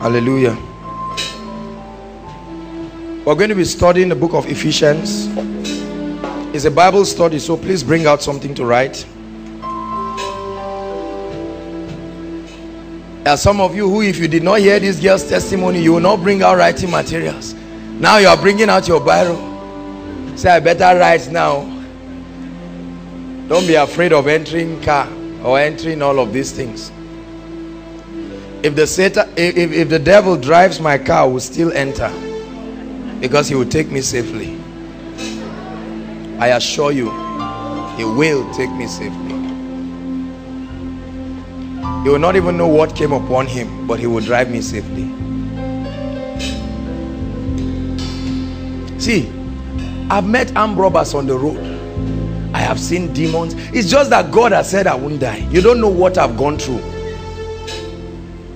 Hallelujah. We're going to be studying the book of Ephesians. It's a Bible study, so please bring out something to write. There are some of you who, if you did not hear this girl's testimony, you will not bring out writing materials. Now you are bringing out your Bible. Say, I better write now. Don't be afraid of entering car or entering all of these things. If the Satan, if, if the devil drives my car, I will still enter because he will take me safely. I assure you, he will take me safely. He will not even know what came upon him, but he will drive me safely. See, I've met armed robbers on the road. I have seen demons. It's just that God has said I won't die. You don't know what I've gone through.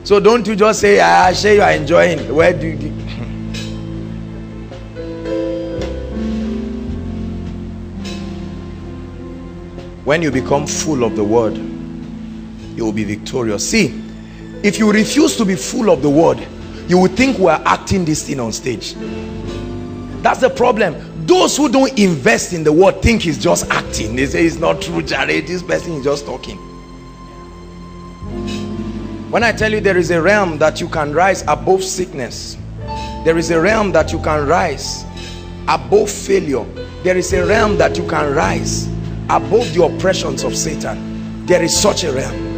So don't you just say, ah, I say you are enjoying. Where do you... when you become full of the word you will be victorious. See if you refuse to be full of the word you will think we're acting this thing on stage. That's the problem. Those who don't invest in the word think he's just acting. They say it's not true Jared this person is just talking when I tell you there is a realm that you can rise above sickness there is a realm that you can rise above failure there is a realm that you can rise above the oppressions of Satan. There is such a realm.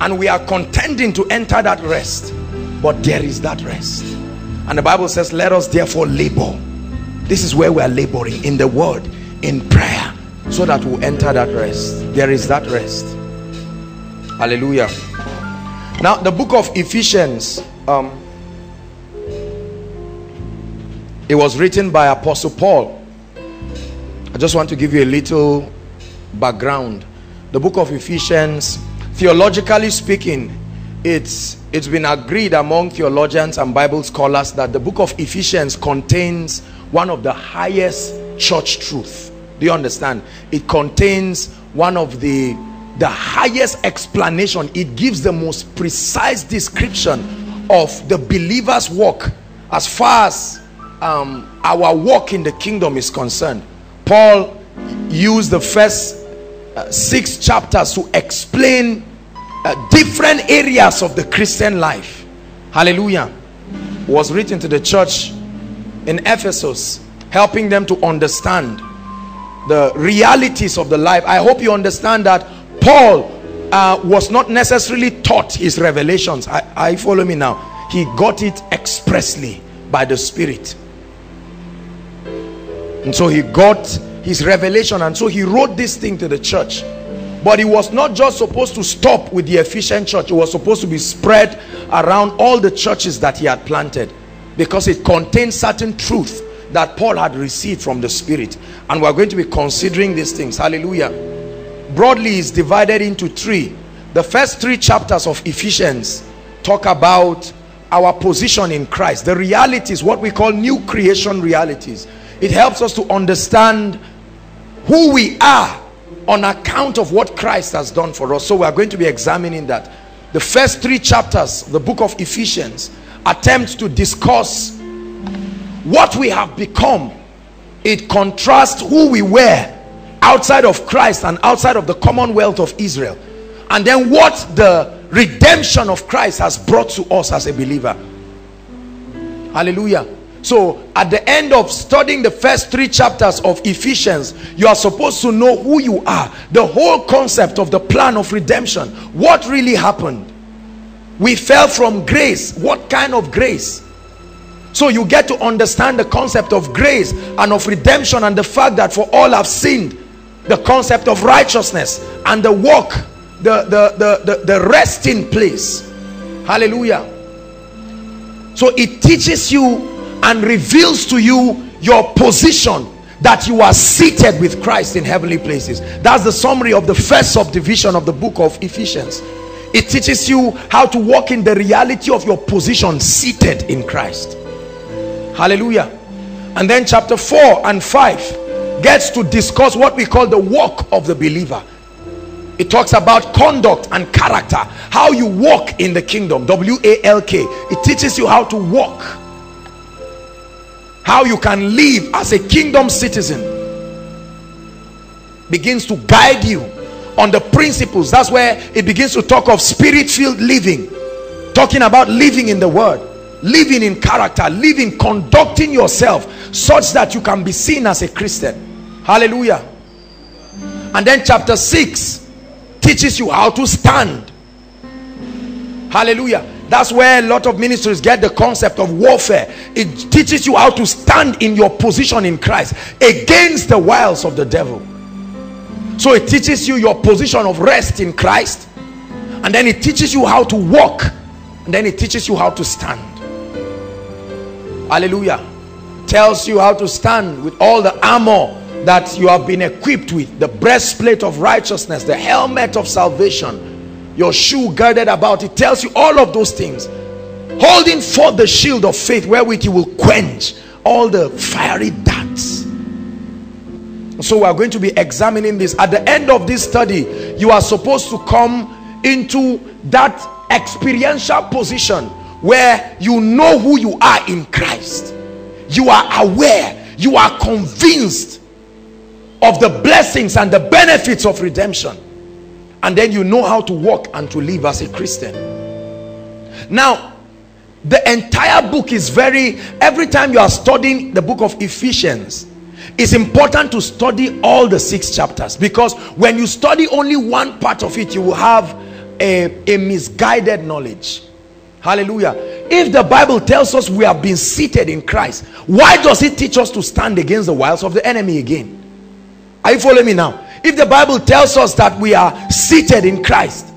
And we are contending to enter that rest but there is that rest. And the Bible says let us therefore labor. This is where we are laboring in the word in prayer so that we'll enter that rest. There is that rest hallelujah. Now the book of Ephesians um, it was written by Apostle Paul. I just want to give you a little background. The book of Ephesians theologically speaking it's it's been agreed among theologians and Bible scholars that the book of Ephesians contains one of the highest church truth. Do you understand? It contains one of the the highest explanation it gives the most precise description of the believer's work as far as um, our work in the kingdom is concerned Paul used the first uh, six chapters to explain uh, different areas of the Christian life. Hallelujah. Was written to the church in Ephesus, helping them to understand the realities of the life. I hope you understand that Paul uh, was not necessarily taught his revelations. I, I follow me now. He got it expressly by the Spirit. And so he got his revelation and so he wrote this thing to the church. But it was not just supposed to stop with the Ephesian church. It was supposed to be spread around all the churches that he had planted. Because it contained certain truth that Paul had received from the spirit. And we're going to be considering these things. Hallelujah broadly is divided into three. The first three chapters of Ephesians talk about our position in Christ the realities what we call new creation realities. It helps us to understand who we are on account of what Christ has done for us. So we are going to be examining that. The first three chapters the book of Ephesians attempts to discuss what we have become. It contrasts who we were outside of Christ and outside of the commonwealth of Israel and then what the redemption of Christ has brought to us as a believer hallelujah so at the end of studying the first three chapters of Ephesians, you are supposed to know who you are. The whole concept of the plan of redemption. What really happened? We fell from grace. What kind of grace? So you get to understand the concept of grace and of redemption and the fact that for all have sinned, the concept of righteousness and the walk, the, the, the, the, the resting place. Hallelujah. So it teaches you and reveals to you your position that you are seated with Christ in heavenly places. That's the summary of the first subdivision of the book of Ephesians. It teaches you how to walk in the reality of your position seated in Christ. Hallelujah. And then chapter 4 and 5 gets to discuss what we call the walk of the believer. It talks about conduct and character how you walk in the kingdom w-a-l-k it teaches you how to walk how you can live as a kingdom citizen. Begins to guide you on the principles. That's where it begins to talk of spirit-filled living. Talking about living in the word living in character living conducting yourself such that you can be seen as a christian hallelujah. And then chapter 6 teaches you how to stand. Hallelujah. That's where a lot of ministries get the concept of warfare. It teaches you how to stand in your position in christ against the wiles of the devil. So it teaches you your position of rest in christ. And then it teaches you how to walk. And then it teaches you how to stand. Hallelujah. Tells you how to stand with all the armor that you have been equipped with the breastplate of righteousness the helmet of salvation your shoe girded about it tells you all of those things. Holding forth the shield of faith wherewith you will quench all the fiery darts. So we are going to be examining this. At the end of this study you are supposed to come into that experiential position where you know who you are in Christ. You are aware you are convinced of the blessings and the benefits of redemption. And then you know how to walk and to live as a Christian. Now the entire book is very every time you are studying the book of Ephesians it's important to study all the six chapters. Because when you study only one part of it you will have a, a misguided knowledge. Hallelujah. If the bible tells us we have been seated in christ why does it teach us to stand against the wiles of the enemy again are you following me now? If the bible tells us that we are seated in christ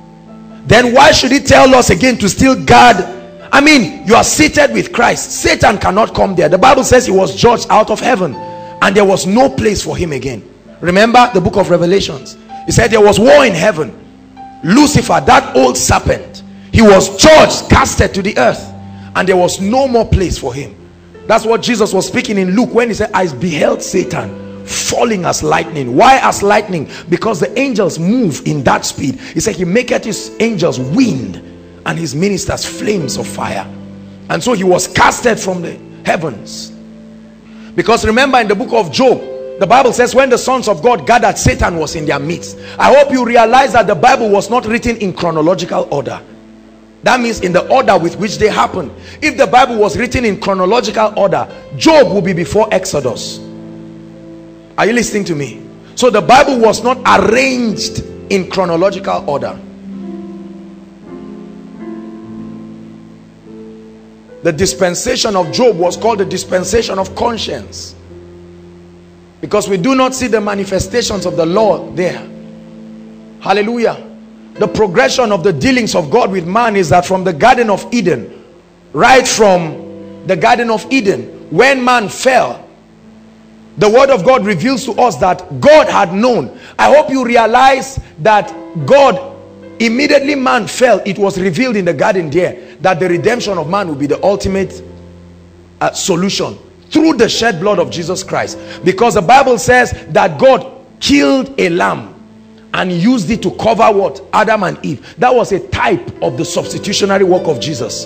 then why should it tell us again to still guard? I mean you are seated with christ. Satan cannot come there. The bible says he was judged out of heaven and there was no place for him again. Remember the book of revelations. He said there was war in heaven. Lucifer that old serpent he was judged casted to the earth and there was no more place for him. That's what jesus was speaking in luke when he said i beheld satan falling as lightning. Why as lightning? Because the angels move in that speed. He said he maketh his angels wind and his ministers flames of fire. And so he was casted from the heavens. Because remember in the book of job the bible says when the sons of god gathered satan was in their midst. I hope you realize that the bible was not written in chronological order. That means in the order with which they happened. If the bible was written in chronological order job will be before exodus are you listening to me? So the bible was not arranged in chronological order. The dispensation of job was called the dispensation of conscience. Because we do not see the manifestations of the law there. Hallelujah. The progression of the dealings of God with man is that from the garden of Eden right from the garden of Eden when man fell the word of God reveals to us that God had known. I hope you realize that God immediately man fell it was revealed in the garden there that the redemption of man will be the ultimate uh, solution through the shed blood of Jesus Christ. Because the Bible says that God killed a lamb and used it to cover what? Adam and Eve. That was a type of the substitutionary work of Jesus.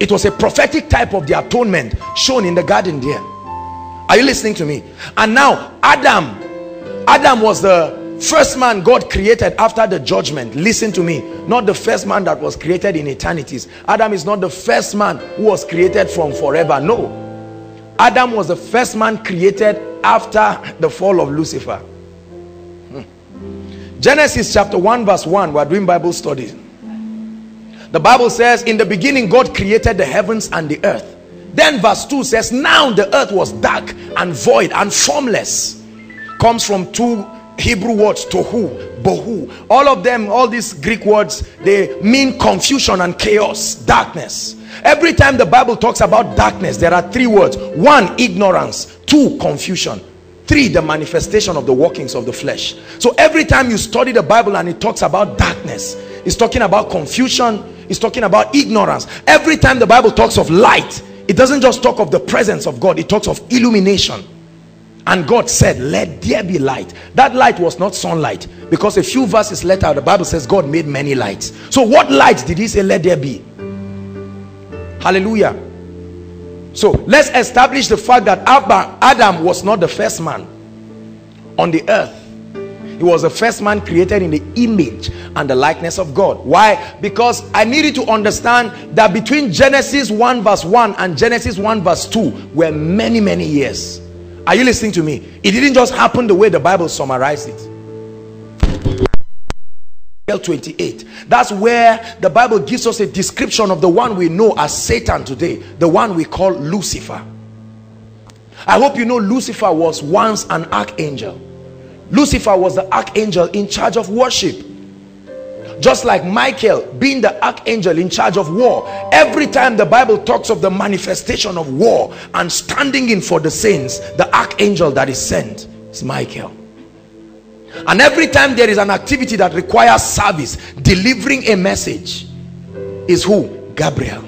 It was a prophetic type of the atonement shown in the garden there are you listening to me? And now Adam. Adam was the first man God created after the judgment. Listen to me. Not the first man that was created in eternities. Adam is not the first man who was created from forever. No. Adam was the first man created after the fall of Lucifer. Hmm. Genesis chapter 1 verse 1 we're doing Bible studies the Bible says in the beginning God created the heavens and the earth then verse 2 says now the earth was dark and void and formless comes from two Hebrew words tohu, bohu. All of them, all these Greek words, they mean confusion and chaos, darkness. Every time the Bible talks about darkness, there are three words. One, ignorance. Two, confusion. Three, the manifestation of the workings of the flesh. So every time you study the Bible and it talks about darkness, it's talking about confusion, it's talking about ignorance. Every time the Bible talks of light, it doesn't just talk of the presence of God, it talks of illumination. And God said let there be light. That light was not sunlight because a few verses later the Bible says God made many lights. So what light did he say let there be hallelujah. So let's establish the fact that Adam was not the first man on the earth he was the first man created in the image and the likeness of God. Why? Because I needed to understand that between Genesis 1 verse 1 and Genesis 1 verse 2 were many, many years. Are you listening to me? It didn't just happen the way the Bible summarized it. 28 that's where the bible gives us a description of the one we know as satan today the one we call lucifer i hope you know lucifer was once an archangel Lucifer was the archangel in charge of worship. Just like Michael being the archangel in charge of war. Every time the Bible talks of the manifestation of war and standing in for the saints the archangel that is sent is Michael. And every time there is an activity that requires service delivering a message is who? Gabriel.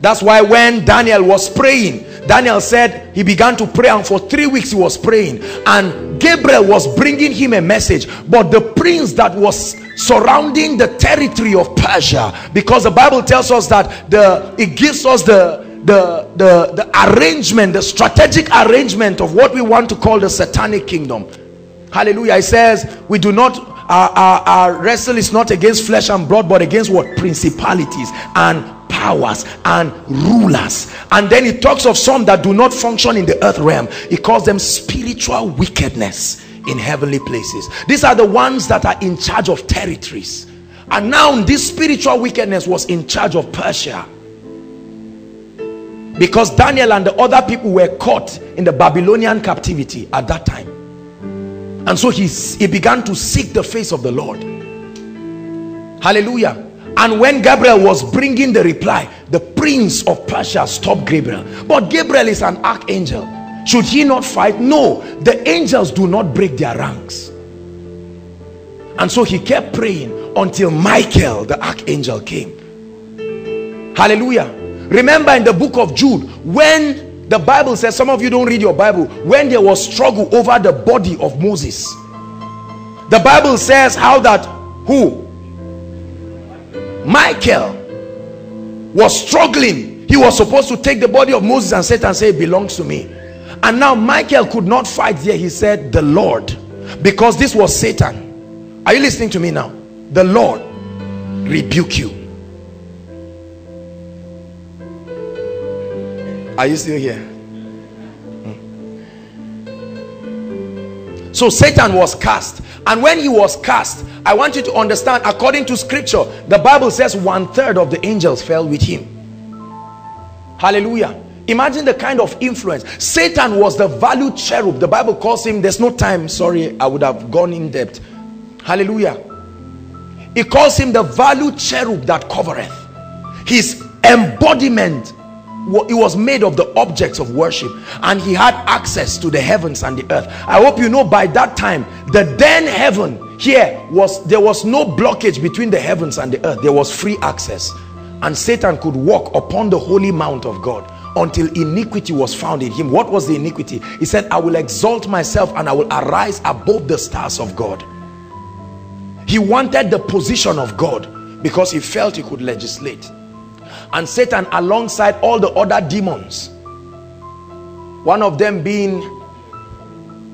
That's why when Daniel was praying Daniel said he began to pray and for three weeks he was praying. And Gabriel was bringing him a message. But the prince that was surrounding the territory of Persia because the Bible tells us that the it gives us the the the the arrangement the strategic arrangement of what we want to call the satanic kingdom. Hallelujah. It says we do not our, our, our wrestle is not against flesh and blood but against what? Principalities and powers and rulers. And then he talks of some that do not function in the earth realm. He calls them spiritual wickedness in heavenly places. These are the ones that are in charge of territories. And now this spiritual wickedness was in charge of Persia. Because Daniel and the other people were caught in the Babylonian captivity at that time. And so he, he began to seek the face of the Lord. Hallelujah and when Gabriel was bringing the reply the prince of Persia stopped Gabriel. But Gabriel is an archangel. Should he not fight? No. The angels do not break their ranks. And so he kept praying until Michael the archangel came. Hallelujah. Remember in the book of Jude when the Bible says some of you don't read your Bible when there was struggle over the body of Moses the Bible says how that who Michael was struggling. He was supposed to take the body of Moses and Satan say it belongs to me. And now Michael could not fight there. He said the Lord because this was Satan. Are you listening to me now? The Lord rebuke you. Are you still here so Satan was cast. And when he was cast I want you to understand according to scripture the Bible says one third of the angels fell with him. Hallelujah. Imagine the kind of influence. Satan was the valued cherub. The Bible calls him there's no time sorry I would have gone in depth. Hallelujah. It calls him the valued cherub that covereth. His embodiment it was made of the objects of worship and he had access to the heavens and the earth. I hope you know by that time the then heaven here was there was no blockage between the heavens and the earth. There was free access. And satan could walk upon the holy mount of god until iniquity was found in him. What was the iniquity? He said i will exalt myself and i will arise above the stars of god. He wanted the position of god because he felt he could legislate and Satan alongside all the other demons. One of them being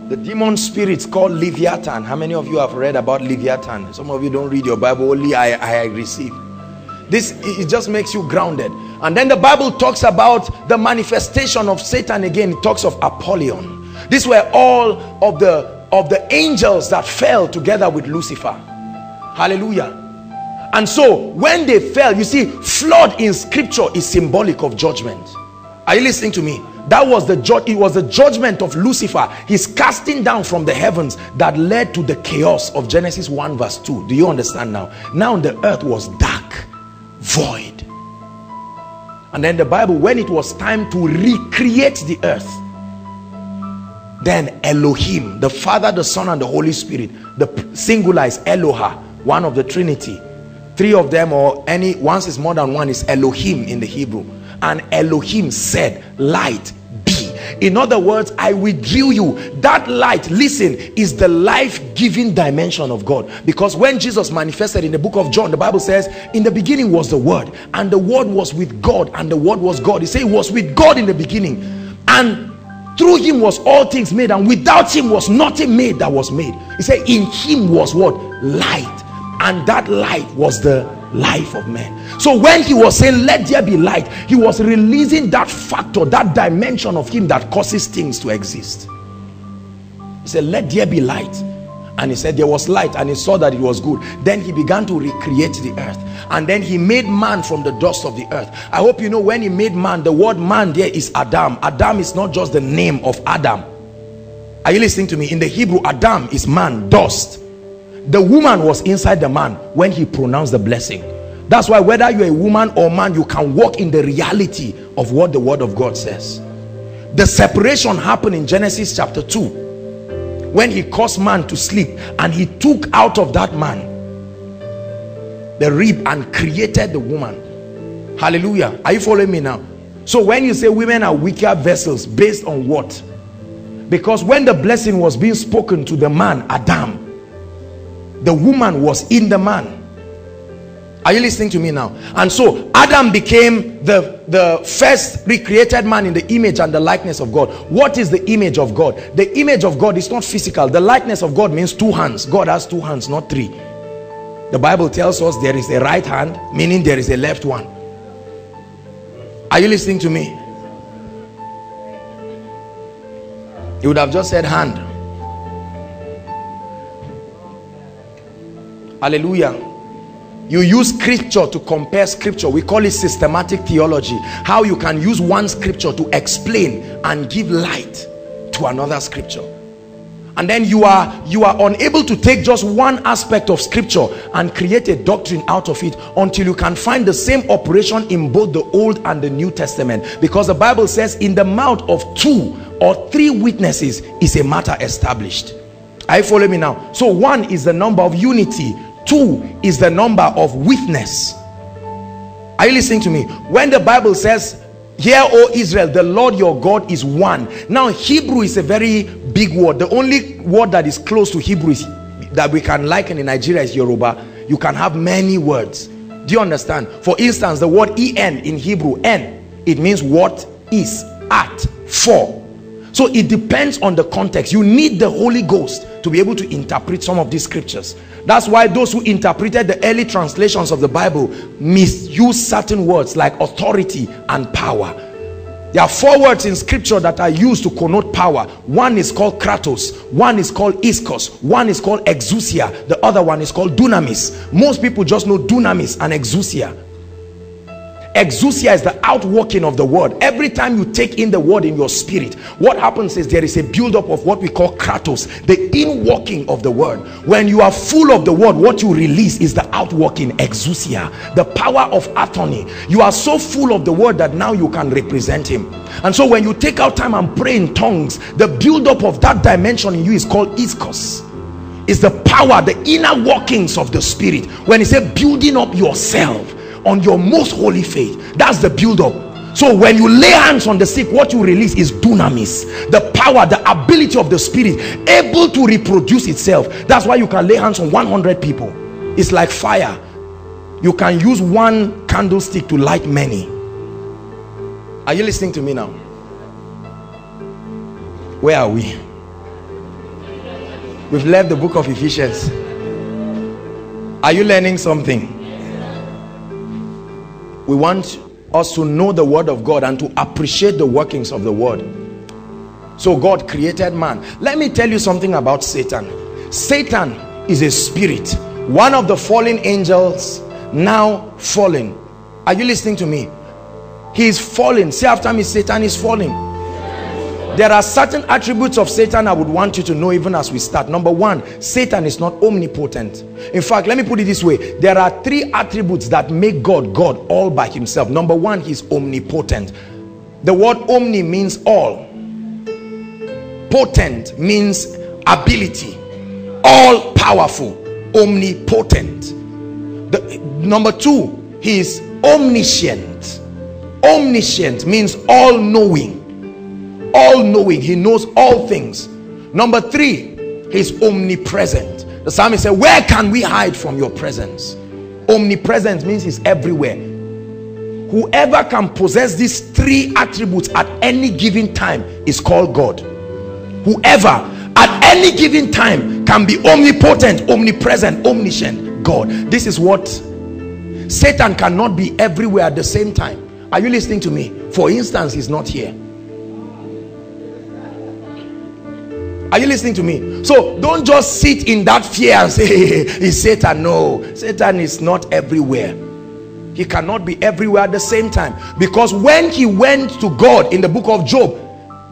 the demon spirits called Leviathan. How many of you have read about Leviathan? Some of you don't read your Bible only I, I receive. This it just makes you grounded. And then the Bible talks about the manifestation of Satan again. It talks of Apollyon. These were all of the of the angels that fell together with Lucifer. Hallelujah and so when they fell you see flood in scripture is symbolic of judgment. Are you listening to me? That was the it was the judgment of lucifer. His casting down from the heavens that led to the chaos of genesis 1 verse 2 do you understand now? Now the earth was dark void. And then the bible when it was time to recreate the earth then elohim the father the son and the holy spirit the singular is eloha one of the trinity three of them or any once is more than one is Elohim in the Hebrew. And Elohim said light be. In other words i withdrew you. That light listen is the life-giving dimension of god. Because when jesus manifested in the book of john the bible says in the beginning was the word and the word was with god and the word was god. He said it was with god in the beginning and through him was all things made and without him was nothing made that was made. He said in him was what? Light and that light was the life of men. So when he was saying let there be light he was releasing that factor that dimension of him that causes things to exist. He said let there be light. And he said there was light and he saw that it was good. Then he began to recreate the earth. And then he made man from the dust of the earth. I hope you know when he made man the word man there is adam. Adam is not just the name of adam. Are you listening to me? In the hebrew adam is man dust the woman was inside the man when he pronounced the blessing. That's why whether you're a woman or man you can walk in the reality of what the word of god says. The separation happened in genesis chapter 2 when he caused man to sleep and he took out of that man the rib and created the woman. Hallelujah. Are you following me now? So when you say women are weaker vessels based on what? Because when the blessing was being spoken to the man adam the woman was in the man. Are you listening to me now? And so adam became the the first recreated man in the image and the likeness of god. What is the image of god? The image of god is not physical. The likeness of god means two hands. God has two hands not three. The bible tells us there is a right hand meaning there is a left one. Are you listening to me? You would have just said hand hallelujah. You use scripture to compare scripture. We call it systematic theology. How you can use one scripture to explain and give light to another scripture. And then you are you are unable to take just one aspect of scripture and create a doctrine out of it until you can find the same operation in both the old and the new testament. Because the bible says in the mouth of two or three witnesses is a matter established. I follow me now? So one is the number of unity two is the number of witness. Are you listening to me? When the bible says hear o israel the lord your god is one. Now hebrew is a very big word. The only word that is close to hebrew is that we can liken in nigeria is yoruba. You can have many words. Do you understand? For instance the word en in hebrew en it means what is at for so it depends on the context. You need the holy ghost to be able to interpret some of these scriptures. That's why those who interpreted the early translations of the bible misuse certain words like authority and power. There are four words in scripture that are used to connote power. One is called kratos one is called iskos one is called exousia the other one is called dunamis. Most people just know dunamis and exousia exousia is the outworking of the word. Every time you take in the word in your spirit what happens is there is a buildup of what we call kratos the inworking of the word. When you are full of the word what you release is the outworking exousia the power of attorney. You are so full of the word that now you can represent him. And so when you take out time and pray in tongues the buildup of that dimension in you is called iskos. Is the power the inner workings of the spirit. When he said building up yourself on your most holy faith. That's the build-up. So when you lay hands on the sick what you release is dunamis the power the ability of the spirit able to reproduce itself. That's why you can lay hands on 100 people. It's like fire. You can use one candlestick to light many. Are you listening to me now? Where are we? We've left the book of Ephesians. Are you learning something we want us to know the word of God and to appreciate the workings of the word. So God created man. Let me tell you something about Satan. Satan is a spirit one of the fallen angels now fallen. Are you listening to me? He is fallen. Say after me Satan is falling there are certain attributes of Satan I would want you to know even as we start. Number one Satan is not omnipotent. In fact let me put it this way. There are three attributes that make God God all by himself. Number one he's omnipotent. The word omni means all. Potent means ability. All powerful omnipotent. The, number two he is omniscient. Omniscient means all knowing all knowing he knows all things. Number three he's omnipresent. The psalmist said where can we hide from your presence? Omnipresent means he's everywhere. Whoever can possess these three attributes at any given time is called God. Whoever at any given time can be omnipotent omnipresent omniscient God. This is what Satan cannot be everywhere at the same time. Are you listening to me? For instance he's not here are you listening to me? So don't just sit in that fear and say it's satan? No. Satan is not everywhere. He cannot be everywhere at the same time. Because when he went to god in the book of job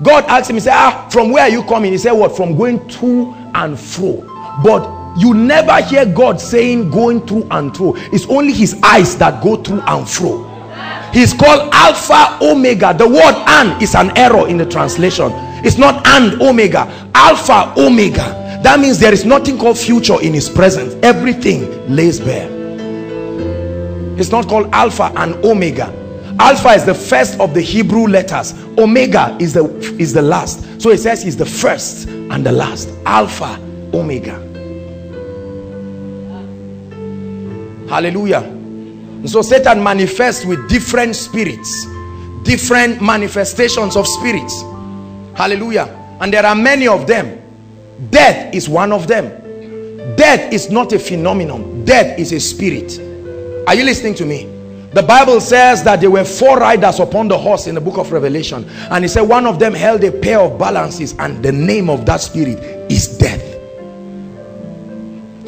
god asked him he said ah from where are you coming? He said what? From going to and fro. But you never hear god saying going through and through. it's only his eyes that go through and fro. He's called alpha omega. The word and is an error in the translation it's not and omega. Alpha omega. That means there is nothing called future in his presence. Everything lays bare. It's not called alpha and omega. Alpha is the first of the hebrew letters. Omega is the is the last. So it says he's the first and the last. Alpha omega. Hallelujah. So satan manifests with different spirits. Different manifestations of spirits hallelujah. And there are many of them. Death is one of them. Death is not a phenomenon. Death is a spirit. Are you listening to me? The bible says that there were four riders upon the horse in the book of revelation. And he said one of them held a pair of balances and the name of that spirit is death.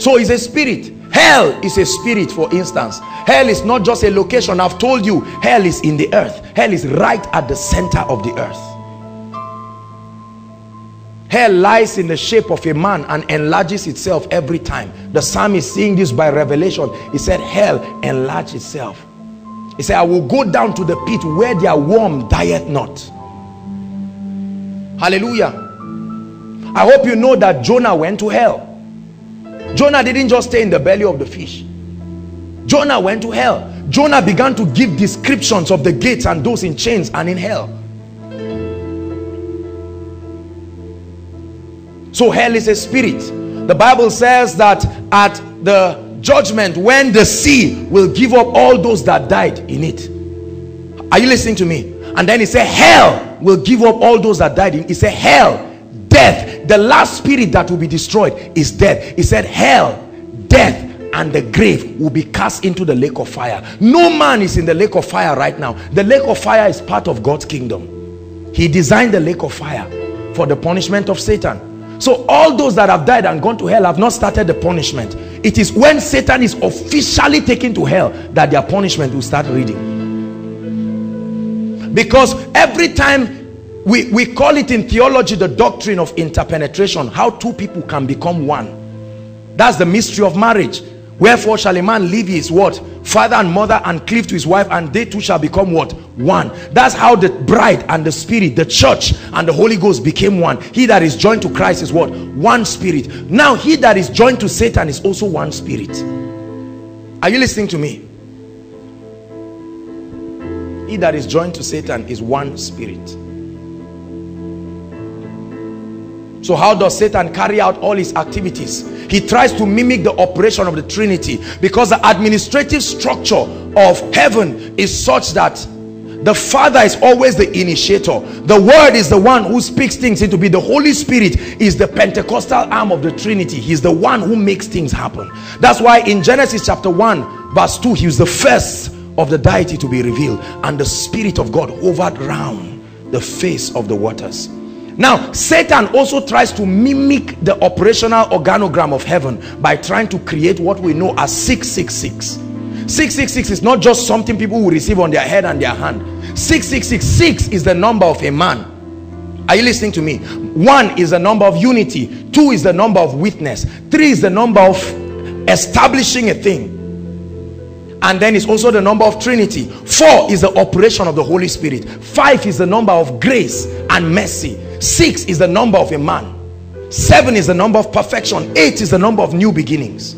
So it's a spirit. Hell is a spirit for instance. Hell is not just a location. I've told you hell is in the earth. Hell is right at the center of the earth hell lies in the shape of a man and enlarges itself every time. The psalmist is seeing this by revelation. He said hell enlarge itself. He said i will go down to the pit where their worm dieth not. Hallelujah. I hope you know that jonah went to hell. Jonah didn't just stay in the belly of the fish. Jonah went to hell. Jonah began to give descriptions of the gates and those in chains and in hell so hell is a spirit. The bible says that at the judgment when the sea will give up all those that died in it. Are you listening to me? And then he said hell will give up all those that died in it. He said hell death the last spirit that will be destroyed is death. He said hell death and the grave will be cast into the lake of fire. No man is in the lake of fire right now. The lake of fire is part of god's kingdom. He designed the lake of fire for the punishment of satan so all those that have died and gone to hell have not started the punishment. It is when satan is officially taken to hell that their punishment will start reading. Because every time we we call it in theology the doctrine of interpenetration how two people can become one. That's the mystery of marriage wherefore shall a man leave his what? Father and mother and cleave to his wife and they two shall become what? One. That's how the bride and the spirit the church and the holy ghost became one. He that is joined to christ is what? One spirit. Now he that is joined to satan is also one spirit. Are you listening to me? He that is joined to satan is one spirit so how does satan carry out all his activities? He tries to mimic the operation of the trinity because the administrative structure of heaven is such that the father is always the initiator. The word is the one who speaks things into being. the holy spirit is the pentecostal arm of the trinity. He's the one who makes things happen. That's why in genesis chapter 1 verse 2 he was the first of the deity to be revealed. And the spirit of god hovered round the face of the waters now satan also tries to mimic the operational organogram of heaven by trying to create what we know as 666 666 is not just something people will receive on their head and their hand. 6666 is the number of a man. Are you listening to me? One is the number of unity. Two is the number of witness. Three is the number of establishing a thing. And then it's also the number of trinity. Four is the operation of the holy spirit. Five is the number of grace and mercy six is the number of a man seven is the number of perfection eight is the number of new beginnings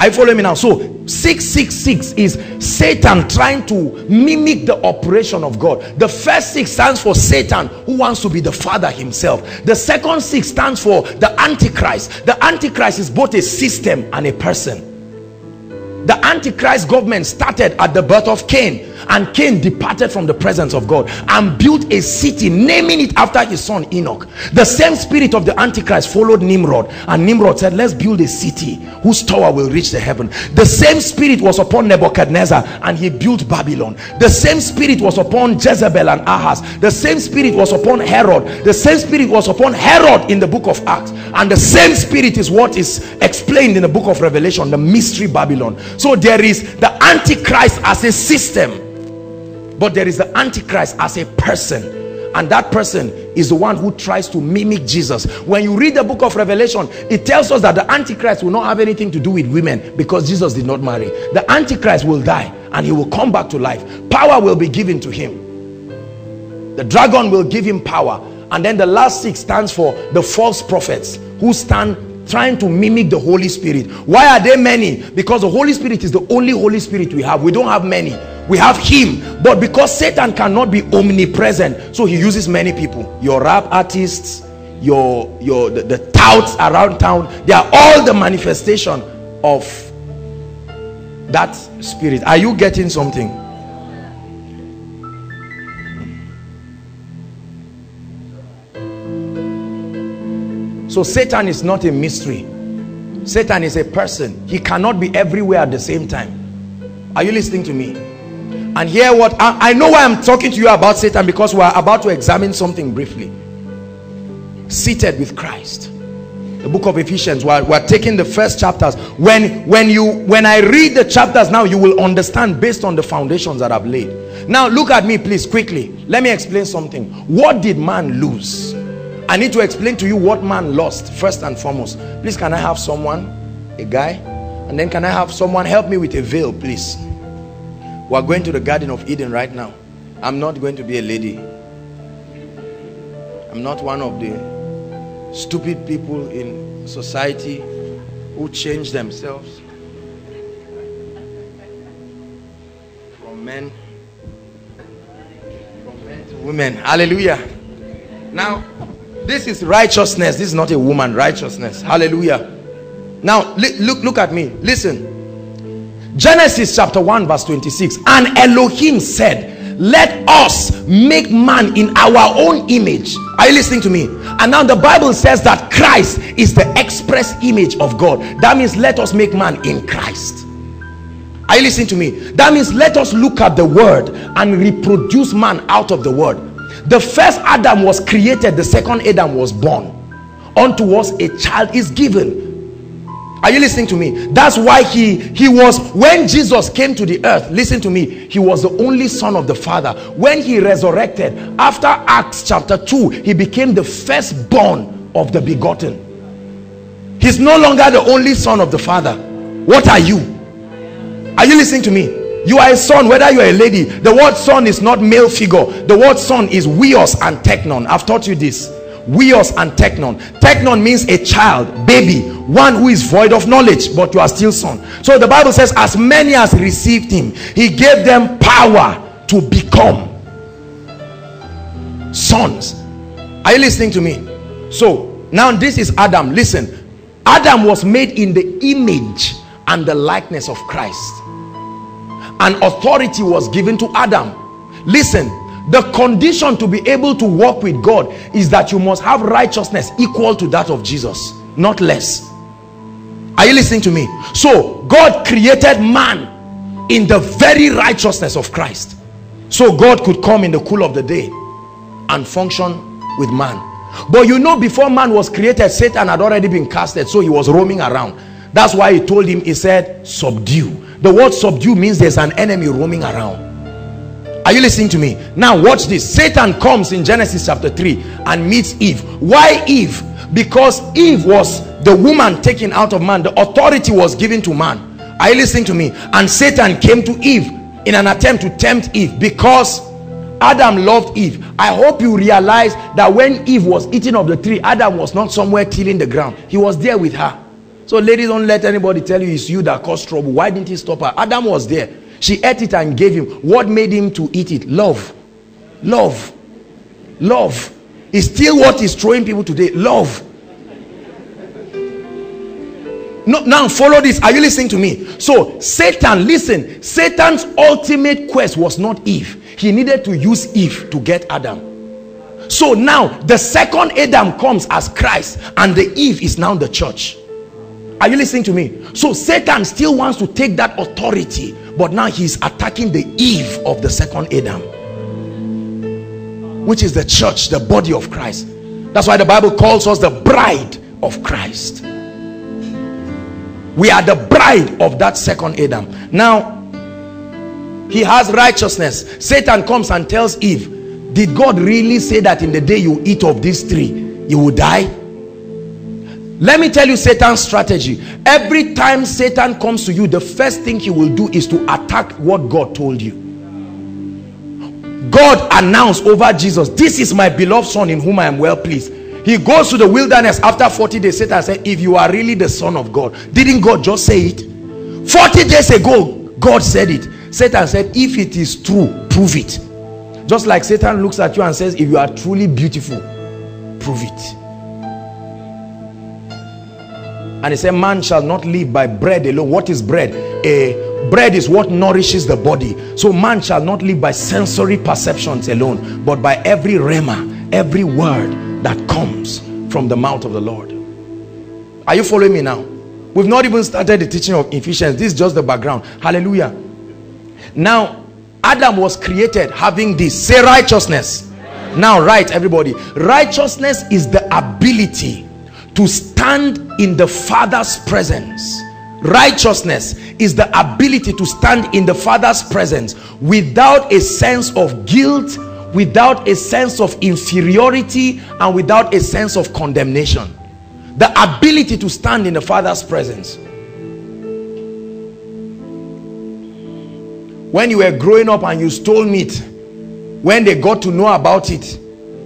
I follow me now. So 666 is Satan trying to mimic the operation of God. The first six stands for Satan who wants to be the father himself. The second six stands for the Antichrist. The Antichrist is both a system and a person the antichrist government started at the birth of cain and cain departed from the presence of god and built a city naming it after his son enoch. The same spirit of the antichrist followed nimrod and nimrod said let's build a city whose tower will reach the heaven. The same spirit was upon nebuchadnezzar and he built babylon. The same spirit was upon jezebel and ahaz. The same spirit was upon herod. The same spirit was upon herod in the book of acts. And the same spirit is what is explained in the book of revelation the mystery babylon. So there is the antichrist as a system but there is the antichrist as a person and that person is the one who tries to mimic jesus when you read the book of revelation it tells us that the antichrist will not have anything to do with women because jesus did not marry the antichrist will die and he will come back to life power will be given to him the dragon will give him power and then the last six stands for the false prophets who stand trying to mimic the Holy Spirit. Why are there many? Because the Holy Spirit is the only Holy Spirit we have. We don't have many. We have him. But because Satan cannot be omnipresent, so he uses many people. Your rap artists, your, your the, the touts around town, they are all the manifestation of that spirit. Are you getting something? So Satan is not a mystery. Satan is a person. He cannot be everywhere at the same time. Are you listening to me? And hear what I, I know why I'm talking to you about Satan because we're about to examine something briefly. Seated with Christ. The book of Ephesians, we're, we're taking the first chapters. When, when, you, when I read the chapters now, you will understand based on the foundations that I've laid. Now look at me please quickly. Let me explain something. What did man lose? I need to explain to you what man lost first and foremost. Please, can I have someone, a guy? And then can I have someone help me with a veil, please? We're going to the Garden of Eden right now. I'm not going to be a lady. I'm not one of the stupid people in society who change themselves from men from men to women. Hallelujah. Now, this is righteousness. This is not a woman. Righteousness. Hallelujah. Now, look, look at me. Listen. Genesis chapter 1 verse 26. And Elohim said, let us make man in our own image. Are you listening to me? And now the Bible says that Christ is the express image of God. That means let us make man in Christ. Are you listening to me? That means let us look at the word and reproduce man out of the word the first adam was created the second adam was born unto us a child is given are you listening to me? That's why he he was when jesus came to the earth listen to me he was the only son of the father. When he resurrected after acts chapter 2 he became the firstborn of the begotten. He's no longer the only son of the father. What are you? Are you listening to me? You are a son whether you are a lady. The word son is not male figure. The word son is huios and teknon i've taught you this huios and teknon teknon means a child baby one who is void of knowledge but you are still son. So the bible says as many as received him he gave them power to become sons. Are you listening to me? So now this is adam. Listen adam was made in the image and the likeness of christ. And authority was given to Adam. Listen the condition to be able to walk with God is that you must have righteousness equal to that of Jesus not less. Are you listening to me? So God created man in the very righteousness of Christ. So God could come in the cool of the day and function with man. But you know before man was created Satan had already been casted so he was roaming around. That's why he told him he said subdue. The word subdue means there's an enemy roaming around are you listening to me? Now watch this. Satan comes in genesis chapter 3 and meets eve. Why eve? Because eve was the woman taken out of man. The authority was given to man. Are you listening to me? And satan came to eve in an attempt to tempt eve because adam loved eve. I hope you realize that when eve was eating of the tree adam was not somewhere tilling the ground. He was there with her. So ladies, don't let anybody tell you it's you that caused trouble. Why didn't he stop her? Adam was there. She ate it and gave him. What made him to eat it? Love. Love. Love. Is still what is throwing people today. Love. No, now follow this. Are you listening to me? So Satan, listen. Satan's ultimate quest was not Eve. He needed to use Eve to get Adam. So now the second Adam comes as Christ and the Eve is now the church. Are you listening to me? So Satan still wants to take that authority, but now he's attacking the Eve of the second Adam, which is the church, the body of Christ. That's why the Bible calls us the bride of Christ. We are the bride of that second Adam. Now, he has righteousness. Satan comes and tells Eve, did God really say that in the day you eat of this tree, you will die? Let me tell you Satan's strategy. Every time Satan comes to you, the first thing he will do is to attack what God told you. God announced over Jesus, this is my beloved son in whom I am well pleased. He goes to the wilderness after 40 days. Satan said, if you are really the son of God, didn't God just say it? 40 days ago, God said it. Satan said, if it is true, prove it. Just like Satan looks at you and says, if you are truly beautiful, prove it. And he said, man shall not live by bread alone. What is bread? A bread is what nourishes the body. So man shall not live by sensory perceptions alone, but by every rhema, every word that comes from the mouth of the Lord. Are you following me now? We've not even started the teaching of Ephesians. This is just the background. Hallelujah. Now, Adam was created having this. Say righteousness. Now, right, everybody. Righteousness is the ability to stand in the father's presence. Righteousness is the ability to stand in the father's presence without a sense of guilt without a sense of inferiority and without a sense of condemnation. The ability to stand in the father's presence. When you were growing up and you stole meat when they got to know about it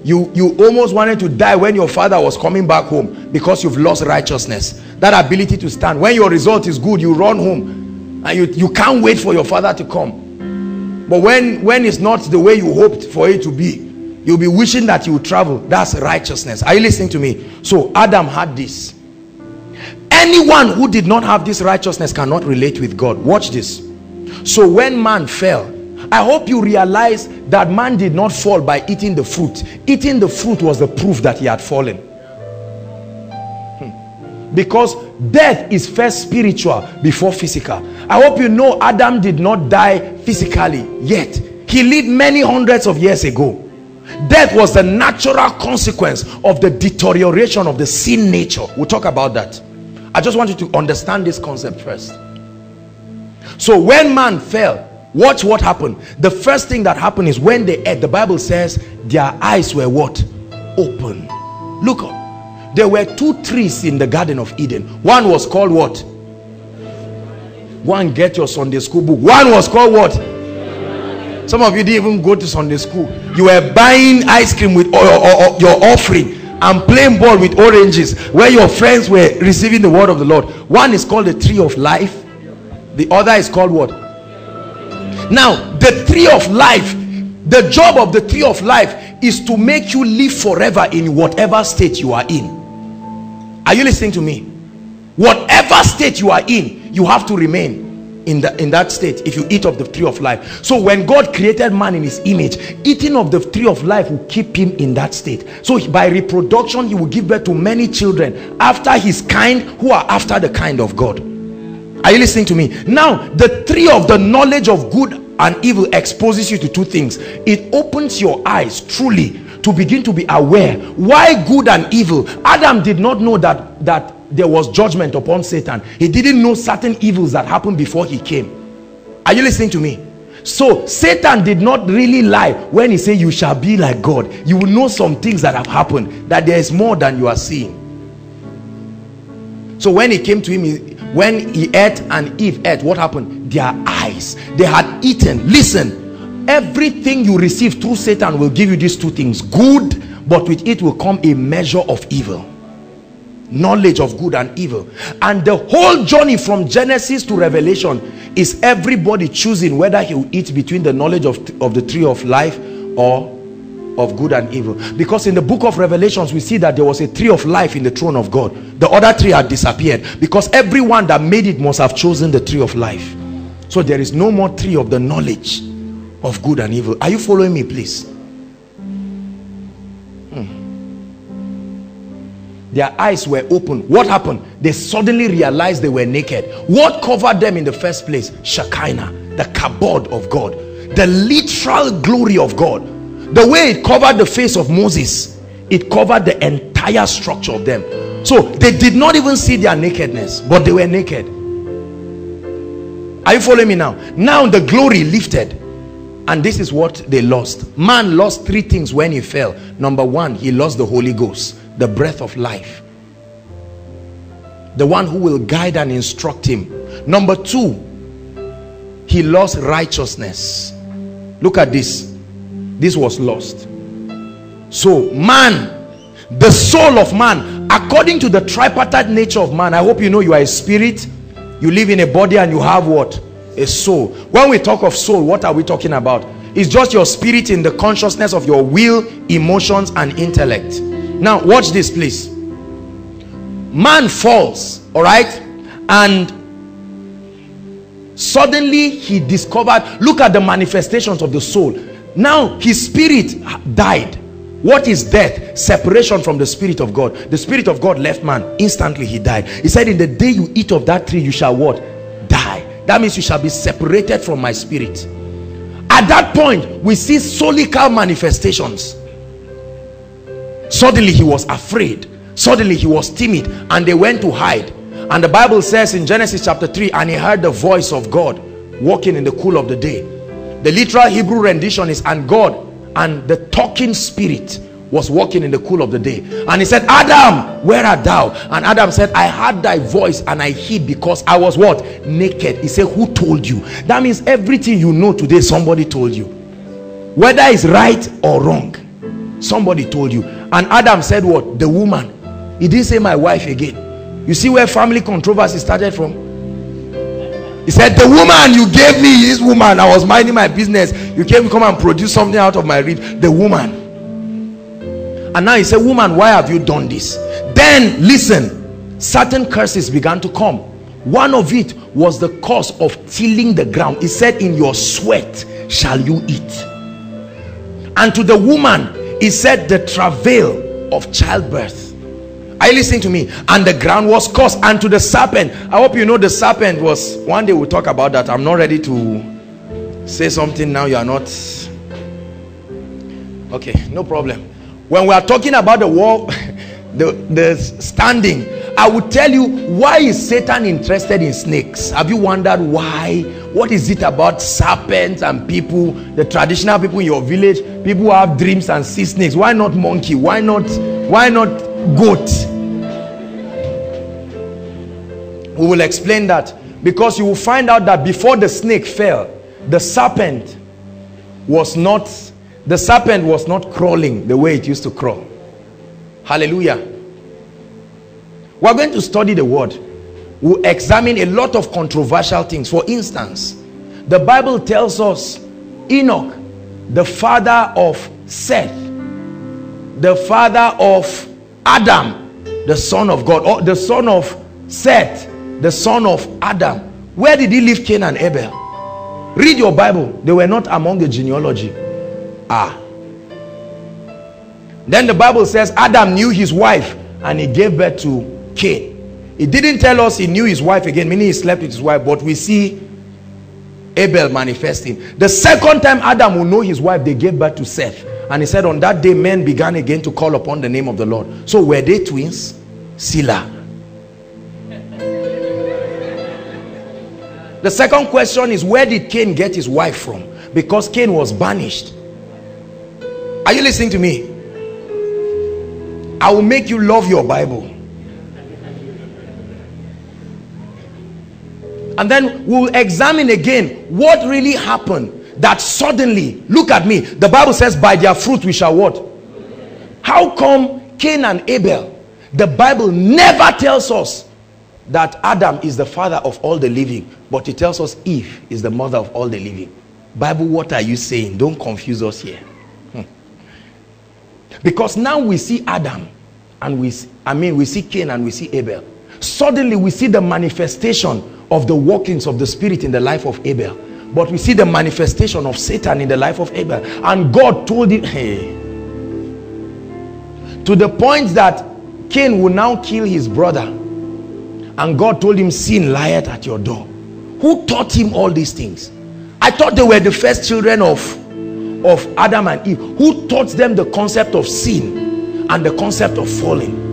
you you almost wanted to die when your father was coming back home because you've lost righteousness. That ability to stand. When your result is good you run home. And you you can't wait for your father to come. But when when it's not the way you hoped for it to be you'll be wishing that you travel. That's righteousness. Are you listening to me? So adam had this. Anyone who did not have this righteousness cannot relate with god. Watch this. So when man fell I hope you realize that man did not fall by eating the fruit. Eating the fruit was the proof that he had fallen. Hmm. Because death is first spiritual before physical. I hope you know Adam did not die physically yet. He lived many hundreds of years ago. Death was the natural consequence of the deterioration of the sin nature. We'll talk about that. I just want you to understand this concept first. So when man fell, watch what happened. The first thing that happened is when they ate the bible says their eyes were what? Open. Look up. There were two trees in the garden of eden. One was called what? One get your sunday school book. One was called what? Some of you didn't even go to sunday school. You were buying ice cream with or, or, or your offering and playing ball with oranges where your friends were receiving the word of the lord. One is called the tree of life. The other is called what now the tree of life the job of the tree of life is to make you live forever in whatever state you are in. Are you listening to me? Whatever state you are in you have to remain in the in that state if you eat of the tree of life. So when god created man in his image eating of the tree of life will keep him in that state. So by reproduction he will give birth to many children after his kind who are after the kind of god. Are you listening to me? Now the tree of the knowledge of good and evil exposes you to two things. It opens your eyes truly to begin to be aware why good and evil. Adam did not know that that there was judgment upon satan. He didn't know certain evils that happened before he came. Are you listening to me? So satan did not really lie when he said you shall be like god. You will know some things that have happened that there is more than you are seeing. So when he came to him he, when he ate and eve ate what happened? Their eyes they had eaten. Listen everything you receive through satan will give you these two things good but with it will come a measure of evil. Knowledge of good and evil. And the whole journey from genesis to revelation is everybody choosing whether he will eat between the knowledge of, of the tree of life or of good and evil. Because in the book of revelations we see that there was a tree of life in the throne of god. The other tree had disappeared. Because everyone that made it must have chosen the tree of life. So there is no more tree of the knowledge of good and evil. Are you following me please? Hmm. Their eyes were open. What happened? They suddenly realized they were naked. What covered them in the first place? Shekinah the kabod of god. The literal glory of god the way it covered the face of moses it covered the entire structure of them. So they did not even see their nakedness but they were naked. Are you following me now? Now the glory lifted and this is what they lost. Man lost three things when he fell. Number one he lost the holy ghost the breath of life. The one who will guide and instruct him. Number two he lost righteousness. Look at this this was lost. So man the soul of man according to the tripartite nature of man i hope you know you are a spirit you live in a body and you have what? A soul. When we talk of soul what are we talking about? It's just your spirit in the consciousness of your will emotions and intellect. Now watch this please. Man falls all right? And suddenly he discovered look at the manifestations of the soul now his spirit died. What is death? Separation from the spirit of god. The spirit of god left man. Instantly he died. He said in the day you eat of that tree you shall what? Die. That means you shall be separated from my spirit. At that point we see solical manifestations. Suddenly he was afraid. Suddenly he was timid and they went to hide. And the bible says in genesis chapter 3 and he heard the voice of god walking in the cool of the day the literal hebrew rendition is and god and the talking spirit was walking in the cool of the day. And he said adam where art thou? And adam said i heard thy voice and i hid because i was what? Naked. He said who told you? That means everything you know today somebody told you. Whether it's right or wrong somebody told you. And adam said what? The woman. He didn't say my wife again. You see where family controversy started from he said the woman you gave me this woman i was minding my business. You came come and produce something out of my rib. The woman. And now he said woman why have you done this? Then listen certain curses began to come. One of it was the cause of tilling the ground. He said in your sweat shall you eat. And to the woman he said the travail of childbirth are you listening to me? And the ground was cursed and to the serpent. I hope you know the serpent was one day we'll talk about that. I'm not ready to say something now you are not. Okay no problem. When we are talking about the war the the standing i will tell you why is satan interested in snakes. Have you wondered why? What is it about serpents and people the traditional people in your village? People who have dreams and see snakes. Why not monkey? Why not why not goat we will explain that. Because you will find out that before the snake fell the serpent was not the serpent was not crawling the way it used to crawl. Hallelujah. We're going to study the word. We'll examine a lot of controversial things. For instance the bible tells us enoch the father of seth the father of adam the son of god or the son of seth the son of adam. Where did he leave cain and abel? Read your bible. They were not among the genealogy. Ah. Then the bible says adam knew his wife and he gave birth to cain. It didn't tell us he knew his wife again meaning he slept with his wife but we see abel manifesting the second time adam will know his wife they gave birth to seth. And he said on that day men began again to call upon the name of the lord. So were they twins? Selah. The second question is where did cain get his wife from? Because cain was banished. Are you listening to me? I will make you love your bible. And then we'll examine again what really happened that suddenly look at me the bible says by their fruit we shall what? How come cain and abel the bible never tells us that adam is the father of all the living but it tells us eve is the mother of all the living. Bible what are you saying? Don't confuse us here. Hmm. because now we see adam and we i mean we see cain and we see abel. Suddenly we see the manifestation of the workings of the spirit in the life of abel. But we see the manifestation of satan in the life of abel. And god told him hey. To the point that cain will now kill his brother and god told him sin lieth at your door. Who taught him all these things? I thought they were the first children of of adam and eve. Who taught them the concept of sin and the concept of falling?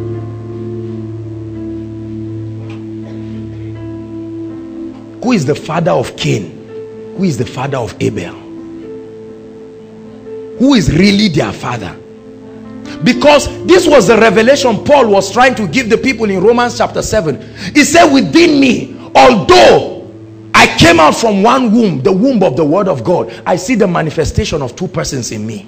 Who is the father of cain? Who is the father of abel? Who is really their father because this was the revelation paul was trying to give the people in romans chapter 7 he said within me although i came out from one womb the womb of the word of god i see the manifestation of two persons in me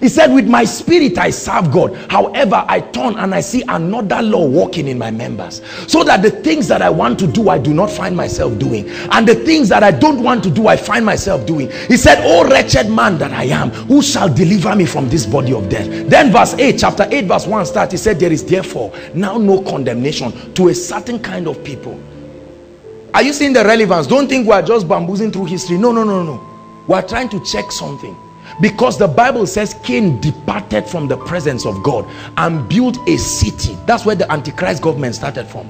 he said, with my spirit I serve God. However, I turn and I see another law working in my members. So that the things that I want to do, I do not find myself doing. And the things that I don't want to do, I find myself doing. He said, oh wretched man that I am, who shall deliver me from this body of death? Then verse 8, chapter 8 verse 1 starts. He said, there is therefore now no condemnation to a certain kind of people. Are you seeing the relevance? Don't think we're just bamboozling through history. No, no, no, no. We're trying to check something because the bible says cain departed from the presence of god and built a city. That's where the antichrist government started from.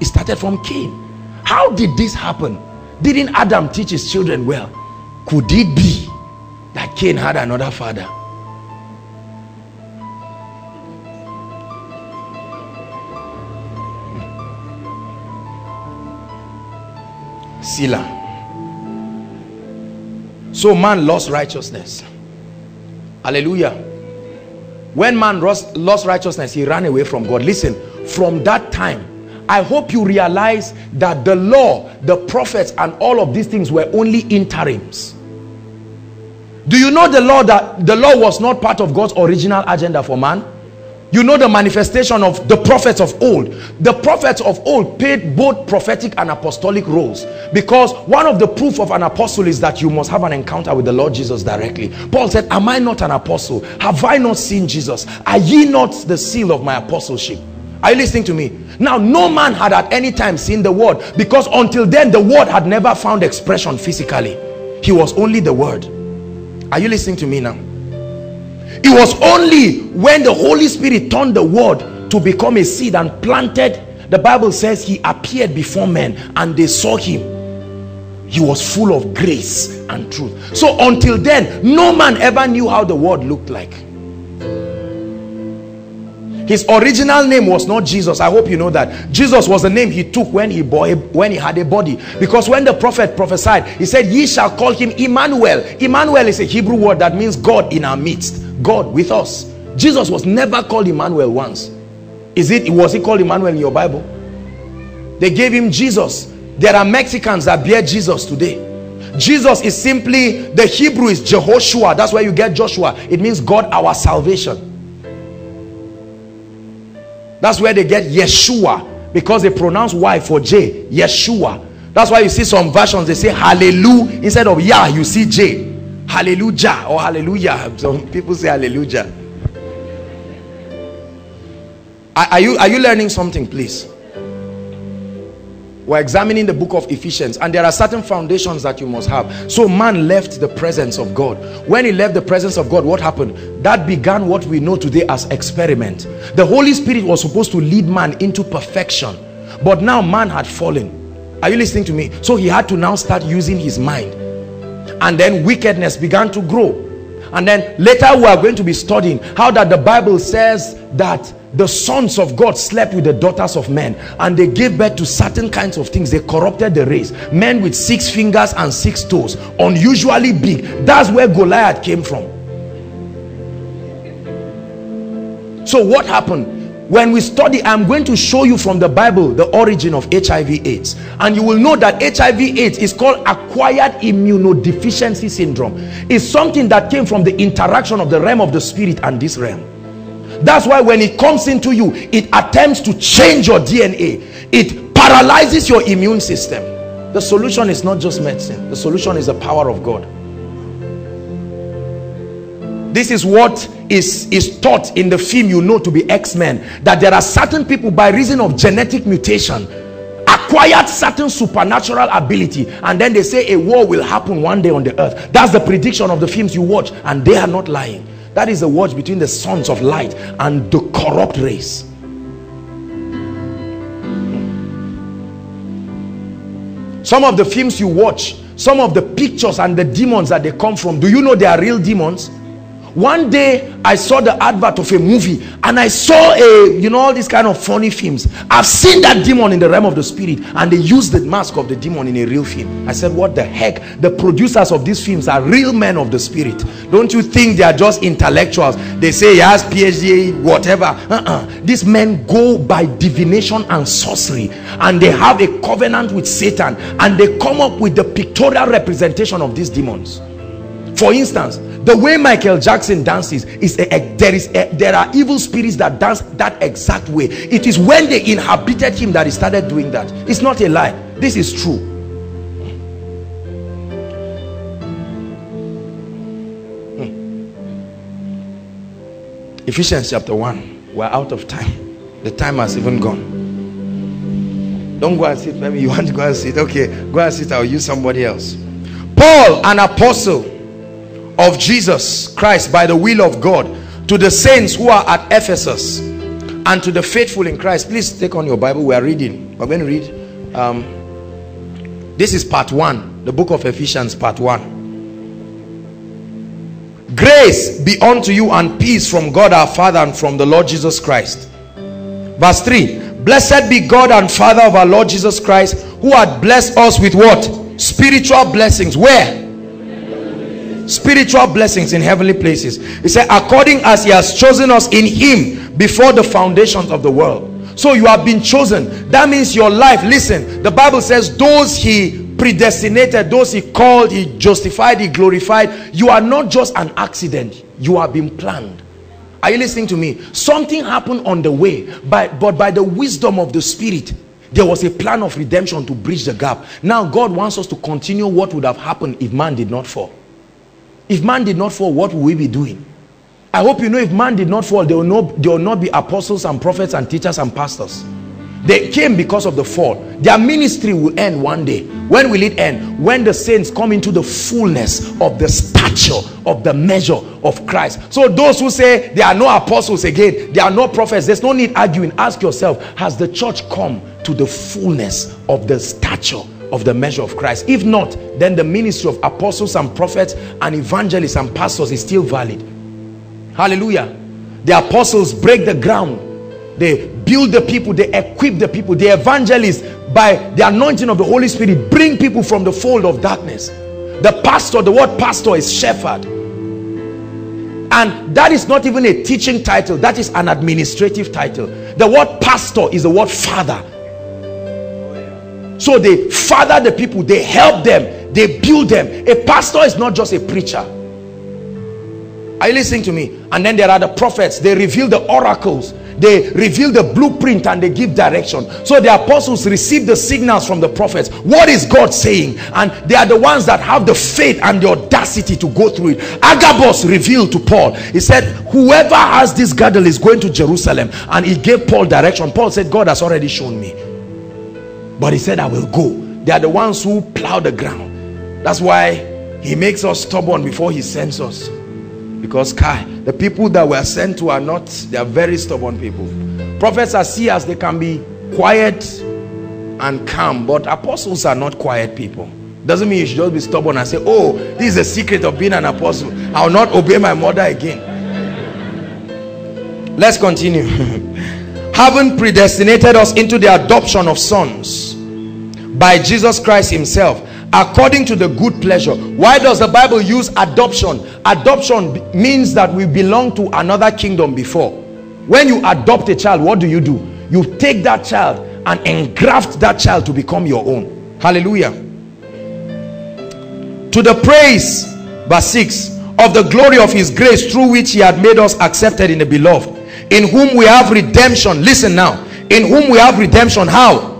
It started from cain. How did this happen? Didn't adam teach his children well? Could it be that cain had another father? Selah so man lost righteousness. Hallelujah. When man lost, righteousness he ran away from god. Listen from that time i hope you realize that the law the prophets and all of these things were only interims. Do you know the law that the law was not part of god's original agenda for man you know the manifestation of the prophets of old. The prophets of old paid both prophetic and apostolic roles. Because one of the proof of an apostle is that you must have an encounter with the lord jesus directly. Paul said am i not an apostle? Have i not seen jesus? Are ye not the seal of my apostleship? Are you listening to me? Now no man had at any time seen the word because until then the word had never found expression physically. He was only the word. Are you listening to me now it was only when the Holy Spirit turned the word to become a seed and planted the Bible says he appeared before men and they saw him. He was full of grace and truth. So until then no man ever knew how the word looked like. His original name was not jesus. I hope you know that. Jesus was the name he took when he bore when he had a body. Because when the prophet prophesied he said ye shall call him emmanuel. Emmanuel is a hebrew word that means god in our midst God with us. Jesus was never called Emmanuel once. Is it, was he called Emmanuel in your Bible? They gave him Jesus. There are Mexicans that bear Jesus today. Jesus is simply, the Hebrew is Jehoshua. That's where you get Joshua. It means God our salvation. That's where they get Yeshua because they pronounce Y for J. Yeshua. That's why you see some versions they say hallelujah instead of Yah you see J hallelujah. Or hallelujah. Some people say hallelujah. Are, are you are you learning something please? We're examining the book of Ephesians and there are certain foundations that you must have. So man left the presence of God. When he left the presence of God what happened? That began what we know today as experiment. The Holy Spirit was supposed to lead man into perfection but now man had fallen. Are you listening to me? So he had to now start using his mind and then wickedness began to grow. And then later we are going to be studying how that the bible says that the sons of god slept with the daughters of men and they gave birth to certain kinds of things. They corrupted the race. Men with six fingers and six toes unusually big. That's where goliath came from. So what happened when we study i'm going to show you from the bible the origin of hiv aids. And you will know that hiv aids is called acquired immunodeficiency syndrome. It's something that came from the interaction of the realm of the spirit and this realm. That's why when it comes into you it attempts to change your dna it paralyzes your immune system. The solution is not just medicine. The solution is the power of god this is what is is taught in the film you know to be x-men that there are certain people by reason of genetic mutation acquired certain supernatural ability and then they say a war will happen one day on the earth. That's the prediction of the films you watch and they are not lying. That is the watch between the sons of light and the corrupt race. Some of the films you watch some of the pictures and the demons that they come from do you know they are real demons one day i saw the advert of a movie and i saw a you know all these kind of funny films. I've seen that demon in the realm of the spirit and they use the mask of the demon in a real film. I said what the heck? The producers of these films are real men of the spirit. Don't you think they are just intellectuals? They say he has phd whatever. Uh -uh. these men go by divination and sorcery and they have a covenant with satan and they come up with the pictorial representation of these demons for instance the way michael jackson dances is a, a, there is a, there are evil spirits that dance that exact way. It is when they inhabited him that he started doing that. It's not a lie. This is true. Hmm. ephesians chapter 1 we're out of time. The time has even gone. Don't go and sit. Maybe you want to go and sit. Okay go and sit. I'll use somebody else. Paul an apostle of Jesus Christ by the will of God to the saints who are at Ephesus and to the faithful in Christ. Please take on your Bible. We are reading. We're going to read. Um, this is part one, the book of Ephesians, part one. Grace be unto you and peace from God our Father and from the Lord Jesus Christ. Verse 3 Blessed be God and Father of our Lord Jesus Christ, who had blessed us with what? Spiritual blessings. Where? Spiritual blessings in heavenly places. He said according as he has chosen us in him before the foundations of the world. So you have been chosen. That means your life listen the bible says those he predestinated those he called he justified he glorified you are not just an accident. You have been planned. Are you listening to me? Something happened on the way but but by the wisdom of the spirit there was a plan of redemption to bridge the gap. Now god wants us to continue what would have happened if man did not fall if man did not fall, what will we be doing? I hope you know if man did not fall, there will, not, there will not be apostles and prophets and teachers and pastors. They came because of the fall. Their ministry will end one day. When will it end? When the saints come into the fullness of the stature of the measure of Christ. So those who say there are no apostles again, there are no prophets, there's no need arguing. Ask yourself, has the church come to the fullness of the stature of the measure of Christ. If not, then the ministry of apostles and prophets and evangelists and pastors is still valid. Hallelujah. The apostles break the ground. They build the people. They equip the people. The evangelists, by the anointing of the Holy Spirit, bring people from the fold of darkness. The pastor, the word pastor is shepherd. And that is not even a teaching title. That is an administrative title. The word pastor is the word father so they father the people they help them they build them. A pastor is not just a preacher. Are you listening to me? And then there are the prophets. They reveal the oracles. They reveal the blueprint and they give direction. So the apostles receive the signals from the prophets. What is god saying? And they are the ones that have the faith and the audacity to go through it. Agabus revealed to paul. He said whoever has this girdle is going to jerusalem. And he gave paul direction. Paul said god has already shown me but he said, I will go. They are the ones who plow the ground. That's why he makes us stubborn before he sends us. Because Kai, the people that were sent to are not, they are very stubborn people. Prophets are see seers, they can be quiet and calm, but apostles are not quiet people. Doesn't mean you should just be stubborn and say, oh, this is the secret of being an apostle. I will not obey my mother again. Let's continue. Having predestinated us into the adoption of sons by Jesus Christ himself according to the good pleasure. Why does the bible use adoption? Adoption means that we belong to another kingdom before. When you adopt a child what do you do? You take that child and engraft that child to become your own. Hallelujah. To the praise verse 6 of the glory of his grace through which he had made us accepted in the beloved in whom we have redemption. Listen now. In whom we have redemption how?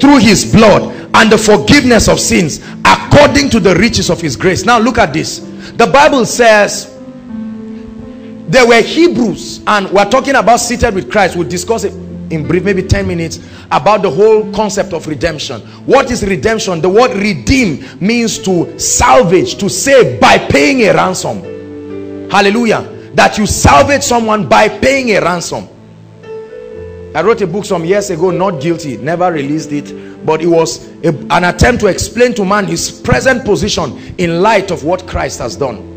Through his blood and the forgiveness of sins according to the riches of his grace. Now look at this. The bible says there were hebrews and we're talking about seated with christ. We'll discuss it in brief maybe 10 minutes about the whole concept of redemption. What is redemption? The word redeem means to salvage to save by paying a ransom. Hallelujah that you salvage someone by paying a ransom I wrote a book some years ago, Not Guilty, never released it, but it was a, an attempt to explain to man his present position in light of what Christ has done.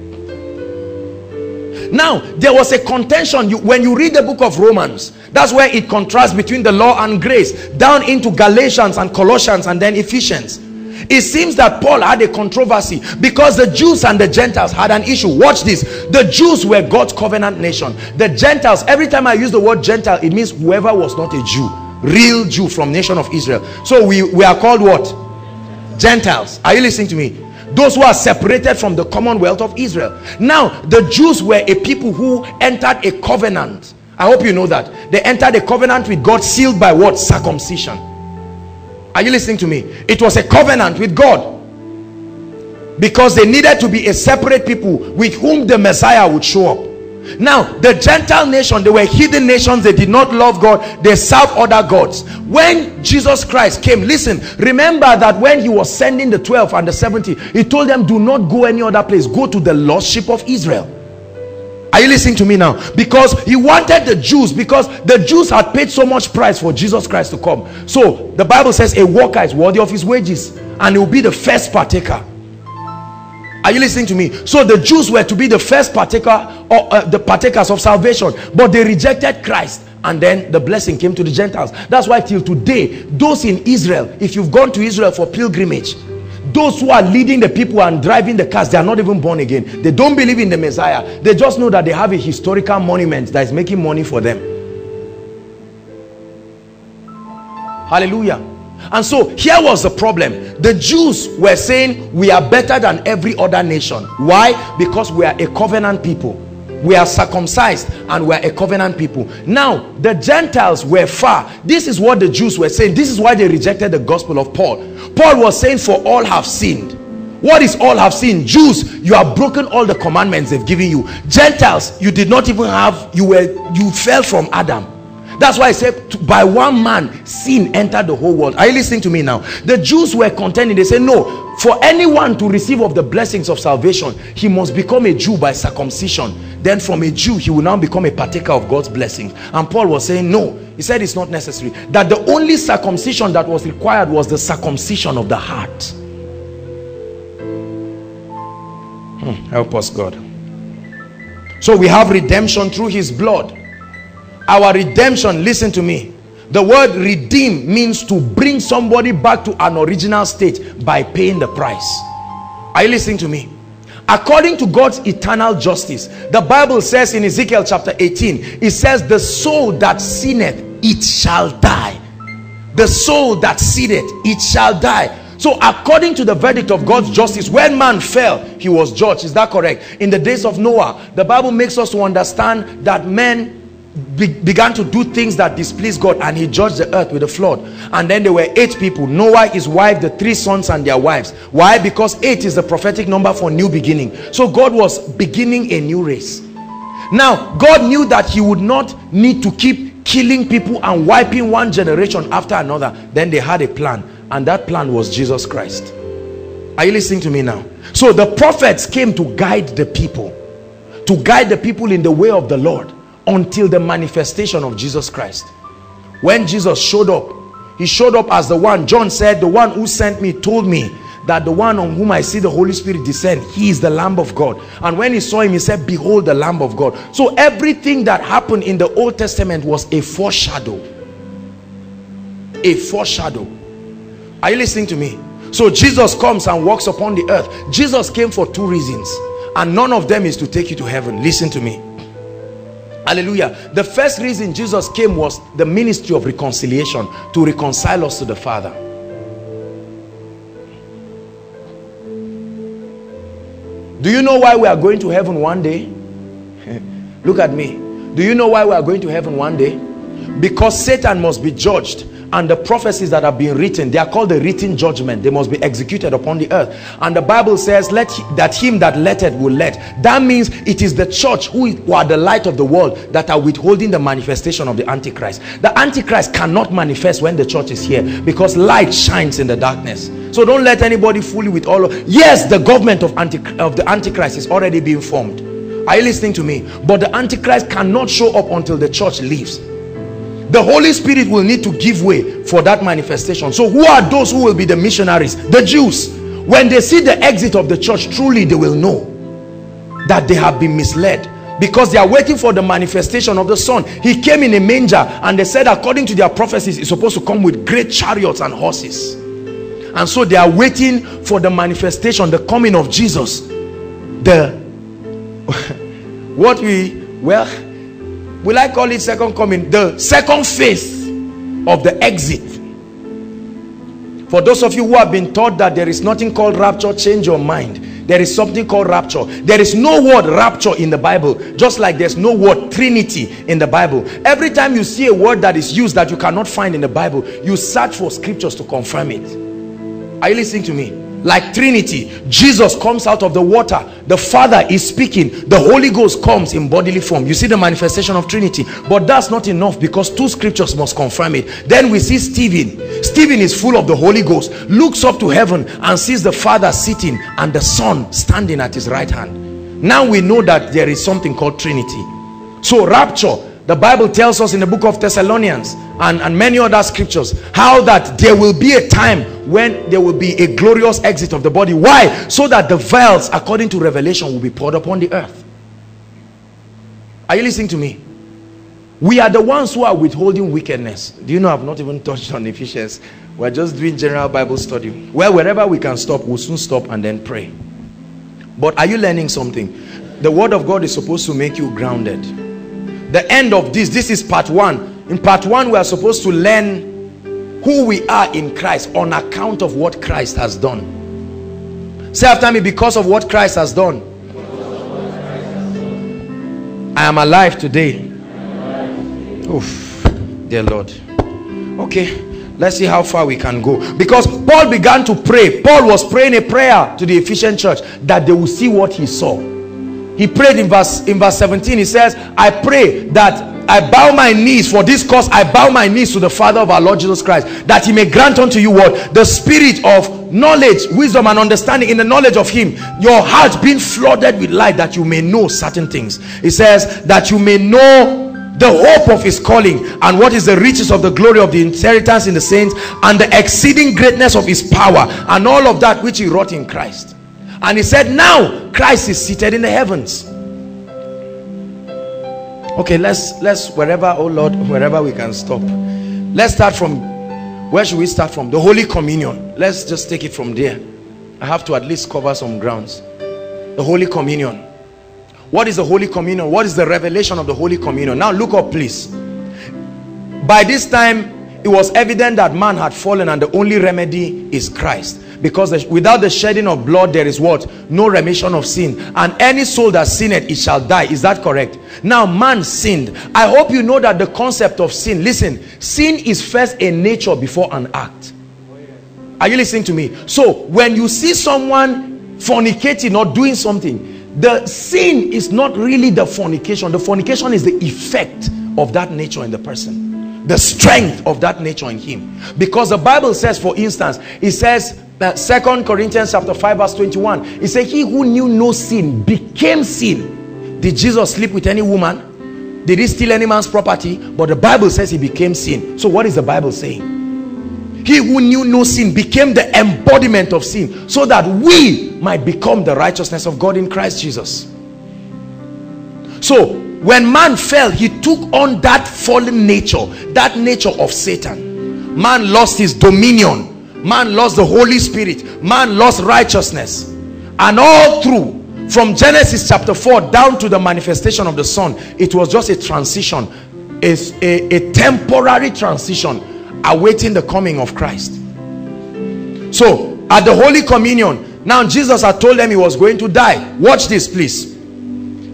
Now, there was a contention you, when you read the book of Romans, that's where it contrasts between the law and grace, down into Galatians and Colossians and then Ephesians. It seems that Paul had a controversy because the Jews and the Gentiles had an issue. Watch this. The Jews were God's covenant nation. The Gentiles, every time I use the word Gentile, it means whoever was not a Jew. Real Jew from nation of Israel. So we, we are called what? Gentiles. Are you listening to me? Those who are separated from the commonwealth of Israel. Now, the Jews were a people who entered a covenant. I hope you know that. They entered a covenant with God sealed by what? Circumcision are you listening to me? It was a covenant with God. Because they needed to be a separate people with whom the Messiah would show up. Now, the Gentile nation, they were hidden nations. They did not love God. They served other gods. When Jesus Christ came, listen, remember that when he was sending the 12 and the 70, he told them, do not go any other place. Go to the lost sheep of Israel. Are you listening to me now? Because he wanted the Jews, because the Jews had paid so much price for Jesus Christ to come. So the Bible says a worker is worthy of his wages and he will be the first partaker. Are you listening to me? So the Jews were to be the first partaker or uh, the partakers of salvation, but they rejected Christ and then the blessing came to the Gentiles. That's why till today, those in Israel, if you've gone to Israel for pilgrimage, those who are leading the people and driving the cars they are not even born again. They don't believe in the messiah. They just know that they have a historical monument that is making money for them. Hallelujah. And so here was the problem. The jews were saying we are better than every other nation. Why? Because we are a covenant people. We are circumcised and we are a covenant people. Now the gentiles were far. This is what the jews were saying. This is why they rejected the gospel of paul paul was saying for all have sinned what is all have sinned jews you have broken all the commandments they've given you gentiles you did not even have you were you fell from adam that's why I said by one man sin entered the whole world. Are you listening to me now? The Jews were contending. They said no, for anyone to receive of the blessings of salvation, he must become a Jew by circumcision. Then from a Jew, he will now become a partaker of God's blessings. And Paul was saying no. He said it's not necessary. That the only circumcision that was required was the circumcision of the heart. Hmm, help us God. So we have redemption through his blood our redemption listen to me the word redeem means to bring somebody back to an original state by paying the price are you listening to me according to God's eternal justice the Bible says in Ezekiel chapter 18 it says the soul that sinneth it shall die. The soul that sinneth it shall die. So according to the verdict of God's justice when man fell he was judged. Is that correct? In the days of Noah the Bible makes us to understand that men be began to do things that displeased God and he judged the earth with a flood. And then there were eight people. Noah his wife the three sons and their wives. Why? Because eight is the prophetic number for new beginning. So God was beginning a new race. Now God knew that he would not need to keep killing people and wiping one generation after another. Then they had a plan. And that plan was Jesus Christ. Are you listening to me now? So the prophets came to guide the people. To guide the people in the way of the Lord until the manifestation of Jesus Christ. When Jesus showed up he showed up as the one. John said the one who sent me told me that the one on whom I see the Holy Spirit descend he is the Lamb of God. And when he saw him he said behold the Lamb of God. So everything that happened in the Old Testament was a foreshadow. A foreshadow. Are you listening to me? So Jesus comes and walks upon the earth. Jesus came for two reasons and none of them is to take you to heaven. Listen to me hallelujah. The first reason jesus came was the ministry of reconciliation to reconcile us to the father. Do you know why we are going to heaven one day? Look at me. Do you know why we are going to heaven one day? Because satan must be judged and the prophecies that have been written they are called the written judgment. They must be executed upon the earth. And the bible says let that him that letteth will let. That means it is the church who, who are the light of the world that are withholding the manifestation of the antichrist. The antichrist cannot manifest when the church is here because light shines in the darkness. So don't let anybody fool you with all of yes the government of anti of the antichrist is already being formed. Are you listening to me? But the antichrist cannot show up until the church leaves the Holy Spirit will need to give way for that manifestation. So who are those who will be the missionaries? The Jews. When they see the exit of the church, truly they will know that they have been misled because they are waiting for the manifestation of the son he came in a manger and they said according to their prophecies he's supposed to come with great chariots and horses and so they are waiting for the manifestation the coming of jesus the what we well will I call it second coming? The second phase of the exit. For those of you who have been taught that there is nothing called rapture change your mind. There is something called rapture. There is no word rapture in the bible just like there's no word trinity in the bible. Every time you see a word that is used that you cannot find in the bible you search for scriptures to confirm it. Are you listening to me like trinity jesus comes out of the water. The father is speaking. The holy ghost comes in bodily form. You see the manifestation of trinity. But that's not enough because two scriptures must confirm it. Then we see stephen. Stephen is full of the holy ghost looks up to heaven and sees the father sitting and the son standing at his right hand. Now we know that there is something called trinity. So rapture the bible tells us in the book of thessalonians and, and many other scriptures how that there will be a time when there will be a glorious exit of the body. Why? So that the vials according to revelation will be poured upon the earth. Are you listening to me? We are the ones who are withholding wickedness. Do you know i've not even touched on ephesians? We're just doing general bible study. Well wherever we can stop we'll soon stop and then pray. But are you learning something? The word of god is supposed to make you grounded the end of this. This is part one. In part one we are supposed to learn who we are in christ on account of what christ has done. Say after me because of what christ has done. I am alive today. Oof, dear lord. Okay let's see how far we can go. Because paul began to pray. Paul was praying a prayer to the ephesian church that they will see what he saw he prayed in verse in verse 17 he says i pray that I bow my knees for this cause. I bow my knees to the father of our Lord Jesus Christ that he may grant unto you what? The spirit of knowledge wisdom and understanding. In the knowledge of him your heart being flooded with light that you may know certain things. He says that you may know the hope of his calling and what is the riches of the glory of the inheritance in the saints and the exceeding greatness of his power and all of that which he wrought in Christ and he said now Christ is seated in the heavens. Okay let's let's wherever oh Lord wherever we can stop. Let's start from where should we start from? The Holy Communion. Let's just take it from there. I have to at least cover some grounds. The Holy Communion. What is the Holy Communion? What is the revelation of the Holy Communion? Now look up please. By this time it was evident that man had fallen and the only remedy is Christ because the, without the shedding of blood there is what? No remission of sin. And any soul that sinned it shall die. Is that correct? Now man sinned. I hope you know that the concept of sin listen sin is first a nature before an act. Are you listening to me? So when you see someone fornicating or doing something the sin is not really the fornication. The fornication is the effect of that nature in the person. The strength of that nature in him. Because the bible says for instance it says that second corinthians chapter 5 verse 21 it says he who knew no sin became sin. Did jesus sleep with any woman? Did he steal any man's property? But the bible says he became sin. So what is the bible saying? He who knew no sin became the embodiment of sin so that we might become the righteousness of god in christ jesus. So when man fell he took on that fallen nature that nature of satan. Man lost his dominion man lost the holy spirit. Man lost righteousness. And all through from genesis chapter 4 down to the manifestation of the son it was just a transition. A, a, a temporary transition awaiting the coming of christ. So at the holy communion now jesus had told them he was going to die. Watch this please.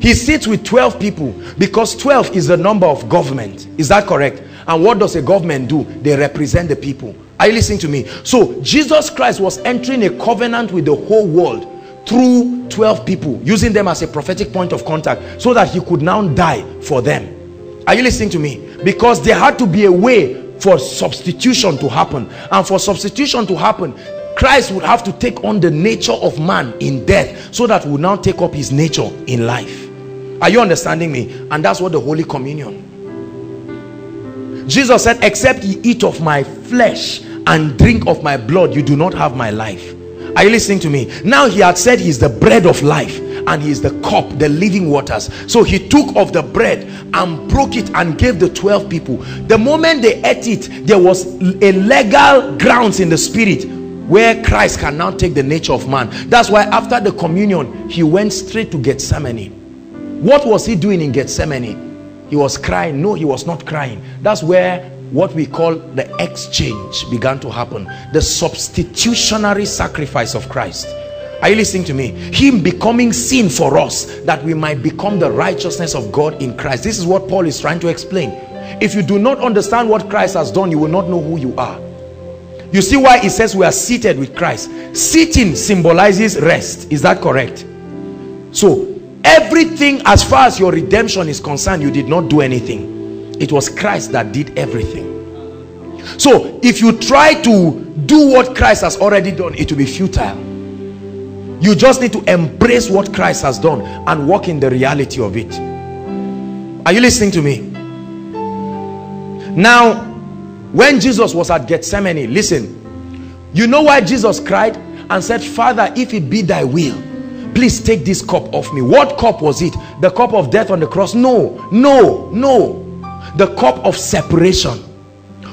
He sits with 12 people because 12 is the number of government. Is that correct? And what does a government do? They represent the people are you listening to me? So jesus christ was entering a covenant with the whole world through 12 people using them as a prophetic point of contact so that he could now die for them. Are you listening to me? Because there had to be a way for substitution to happen. And for substitution to happen Christ would have to take on the nature of man in death so that we now take up his nature in life. Are you understanding me? And that's what the Holy Communion. Jesus said except ye eat of my flesh and drink of my blood you do not have my life. Are you listening to me? Now he had said he's the bread of life and he is the cup the living waters. So he took of the bread and broke it and gave the 12 people. The moment they ate it there was a legal grounds in the spirit where Christ can now take the nature of man. That's why after the communion he went straight to Gethsemane. What was he doing in Gethsemane? He was crying. No he was not crying. That's where what we call the exchange began to happen. The substitutionary sacrifice of Christ. Are you listening to me? Him becoming sin for us that we might become the righteousness of God in Christ. This is what Paul is trying to explain. If you do not understand what Christ has done you will not know who you are. You see why he says we are seated with Christ? Sitting symbolizes rest. Is that correct? So everything as far as your redemption is concerned you did not do anything it was Christ that did everything. So if you try to do what Christ has already done it will be futile. You just need to embrace what Christ has done and walk in the reality of it. Are you listening to me? Now when Jesus was at Gethsemane listen. You know why Jesus cried and said father if it be thy will please take this cup off me. What cup was it? The cup of death on the cross? No no no the cup of separation.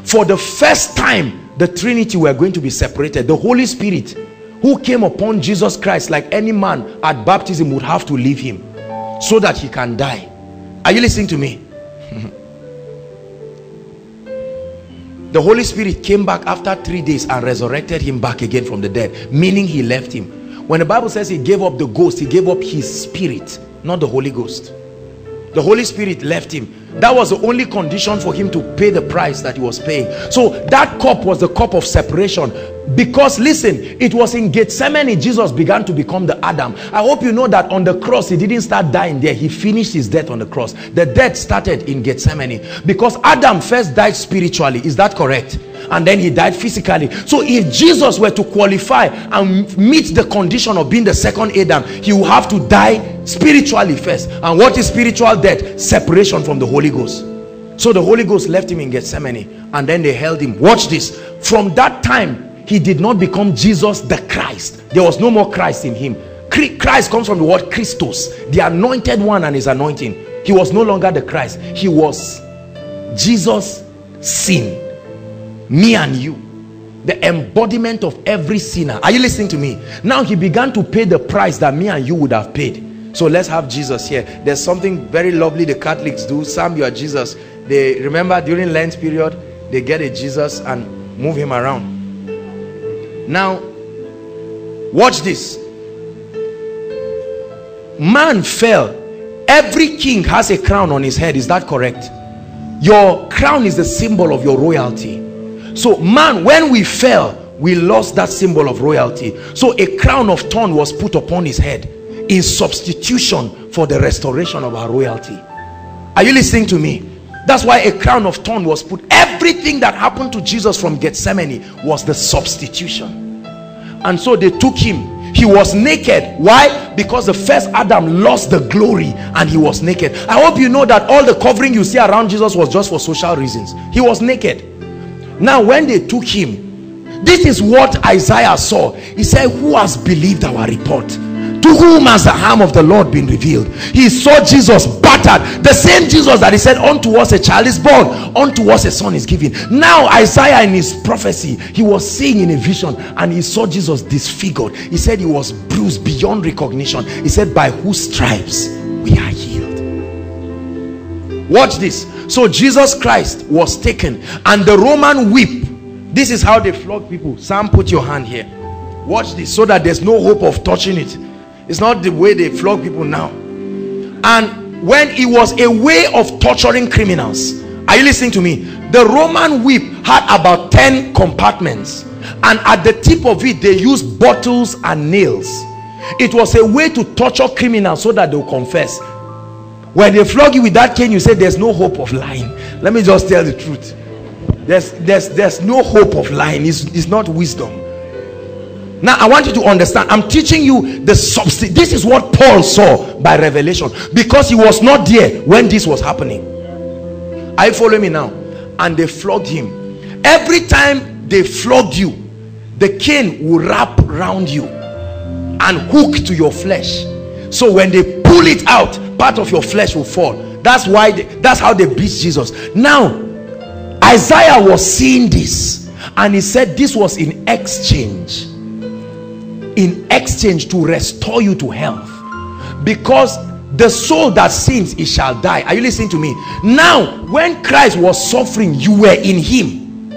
For the first time the trinity were going to be separated. The holy spirit who came upon jesus christ like any man at baptism would have to leave him so that he can die. Are you listening to me? The holy spirit came back after three days and resurrected him back again from the dead meaning he left him. When the bible says he gave up the ghost he gave up his spirit not the holy ghost the holy spirit left him. That was the only condition for him to pay the price that he was paying. So that cup was the cup of separation because listen it was in Gethsemane Jesus began to become the Adam. I hope you know that on the cross he didn't start dying there. He finished his death on the cross. The death started in Gethsemane. Because Adam first died spiritually is that correct? And then he died physically. So if jesus were to qualify and meet the condition of being the second adam he will have to die spiritually first. And what is spiritual death? Separation from the holy ghost. So the holy ghost left him in gethsemane and then they held him. Watch this. From that time he did not become jesus the christ. There was no more christ in him. Christ comes from the word christos the anointed one and his anointing. He was no longer the christ. He was jesus sin. Me and you. The embodiment of every sinner. Are you listening to me? Now he began to pay the price that me and you would have paid. So let's have jesus here. There's something very lovely the catholics do. Sam you are jesus. They remember during lent period they get a jesus and move him around now watch this. Man fell. Every king has a crown on his head. Is that correct? Your crown is the symbol of your royalty. So man when we fell we lost that symbol of royalty. So a crown of thorn was put upon his head in substitution for the restoration of our royalty. Are you listening to me that's why a crown of thorn was put. Everything that happened to jesus from gethsemane was the substitution. And so they took him. He was naked. Why? Because the first adam lost the glory and he was naked. I hope you know that all the covering you see around jesus was just for social reasons. He was naked. Now when they took him this is what isaiah saw. He said who has believed our report to whom has the arm of the lord been revealed? He saw jesus battered the same jesus that he said unto us a child is born unto us a son is given. Now isaiah in his prophecy he was seeing in a vision and he saw jesus disfigured. He said he was bruised beyond recognition. He said by whose stripes we are healed. Watch this. So jesus christ was taken and the roman whip this is how they flog people. Sam put your hand here. Watch this so that there's no hope of touching it it's not the way they flog people now. And when it was a way of torturing criminals are you listening to me? The roman whip had about 10 compartments. And at the tip of it they used bottles and nails. It was a way to torture criminals so that they'll confess. When they flog you with that cane you say there's no hope of lying. Let me just tell the truth. There's there's there's no hope of lying. It's, it's not wisdom now i want you to understand i'm teaching you the substance this is what paul saw by revelation because he was not there when this was happening. Are you following me now? And they flogged him. Every time they flogged you the cane will wrap around you and hook to your flesh. So when they pull it out part of your flesh will fall. That's why they, that's how they beat jesus. Now isaiah was seeing this and he said this was in exchange in exchange to restore you to health. Because the soul that sins it shall die. Are you listening to me? Now when christ was suffering you were in him.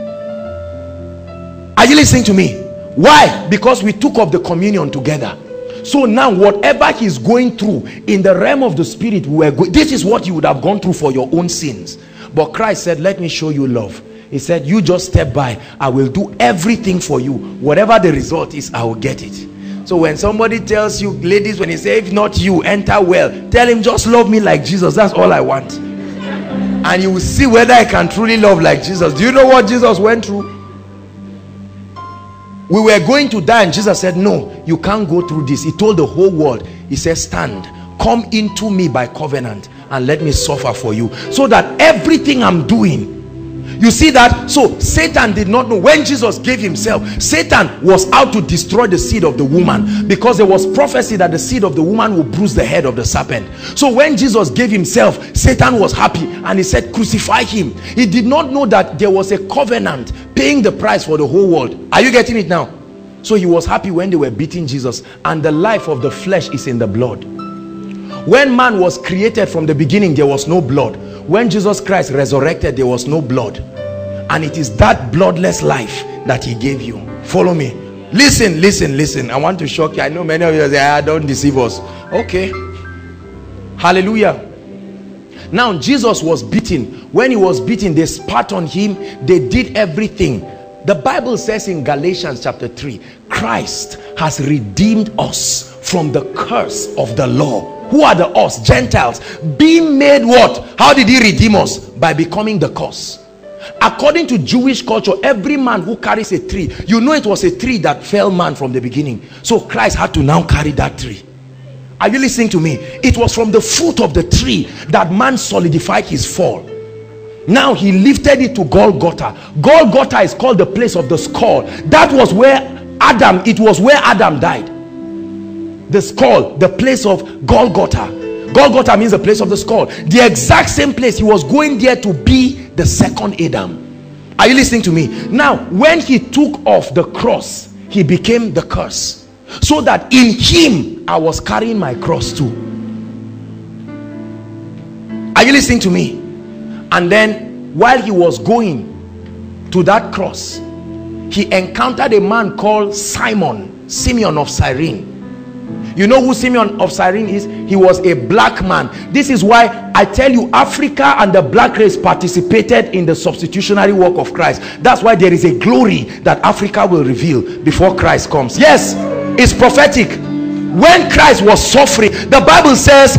Are you listening to me? Why? Because we took up the communion together. So now whatever he's going through in the realm of the spirit we were this is what you would have gone through for your own sins. But christ said let me show you love he said you just step by. I will do everything for you. Whatever the result is i will get it. So when somebody tells you ladies when he say if not you enter well tell him just love me like jesus. That's all i want. And you will see whether i can truly love like jesus. Do you know what jesus went through? We were going to die and jesus said no you can't go through this. He told the whole world. He said stand. Come into me by covenant and let me suffer for you so that everything i'm doing you see that? So satan did not know. When jesus gave himself satan was out to destroy the seed of the woman because there was prophecy that the seed of the woman will bruise the head of the serpent. So when jesus gave himself satan was happy and he said crucify him. He did not know that there was a covenant paying the price for the whole world. Are you getting it now? So he was happy when they were beating jesus and the life of the flesh is in the blood when man was created from the beginning there was no blood. When jesus christ resurrected there was no blood. And it is that bloodless life that he gave you. Follow me. Listen listen listen. I want to shock you. I know many of you say ah, don't deceive us. Okay. Hallelujah. Now jesus was beaten. When he was beaten they spat on him. They did everything. The bible says in galatians chapter 3 christ has redeemed us from the curse of the law who are the us? Gentiles. Being made what? How did he redeem us? By becoming the curse. According to jewish culture every man who carries a tree you know it was a tree that fell man from the beginning. So christ had to now carry that tree. Are you listening to me? It was from the foot of the tree that man solidified his fall. Now he lifted it to golgotha. Golgotha is called the place of the skull. That was where adam it was where adam died the skull the place of golgotha. Golgotha means the place of the skull. The exact same place he was going there to be the second adam. Are you listening to me? Now when he took off the cross he became the curse. So that in him i was carrying my cross too. Are you listening to me? And then while he was going to that cross he encountered a man called simon simeon of cyrene you know who Simeon of Cyrene is? He was a black man. This is why I tell you Africa and the black race participated in the substitutionary work of Christ. That's why there is a glory that Africa will reveal before Christ comes. Yes, it's prophetic. When Christ was suffering, the Bible says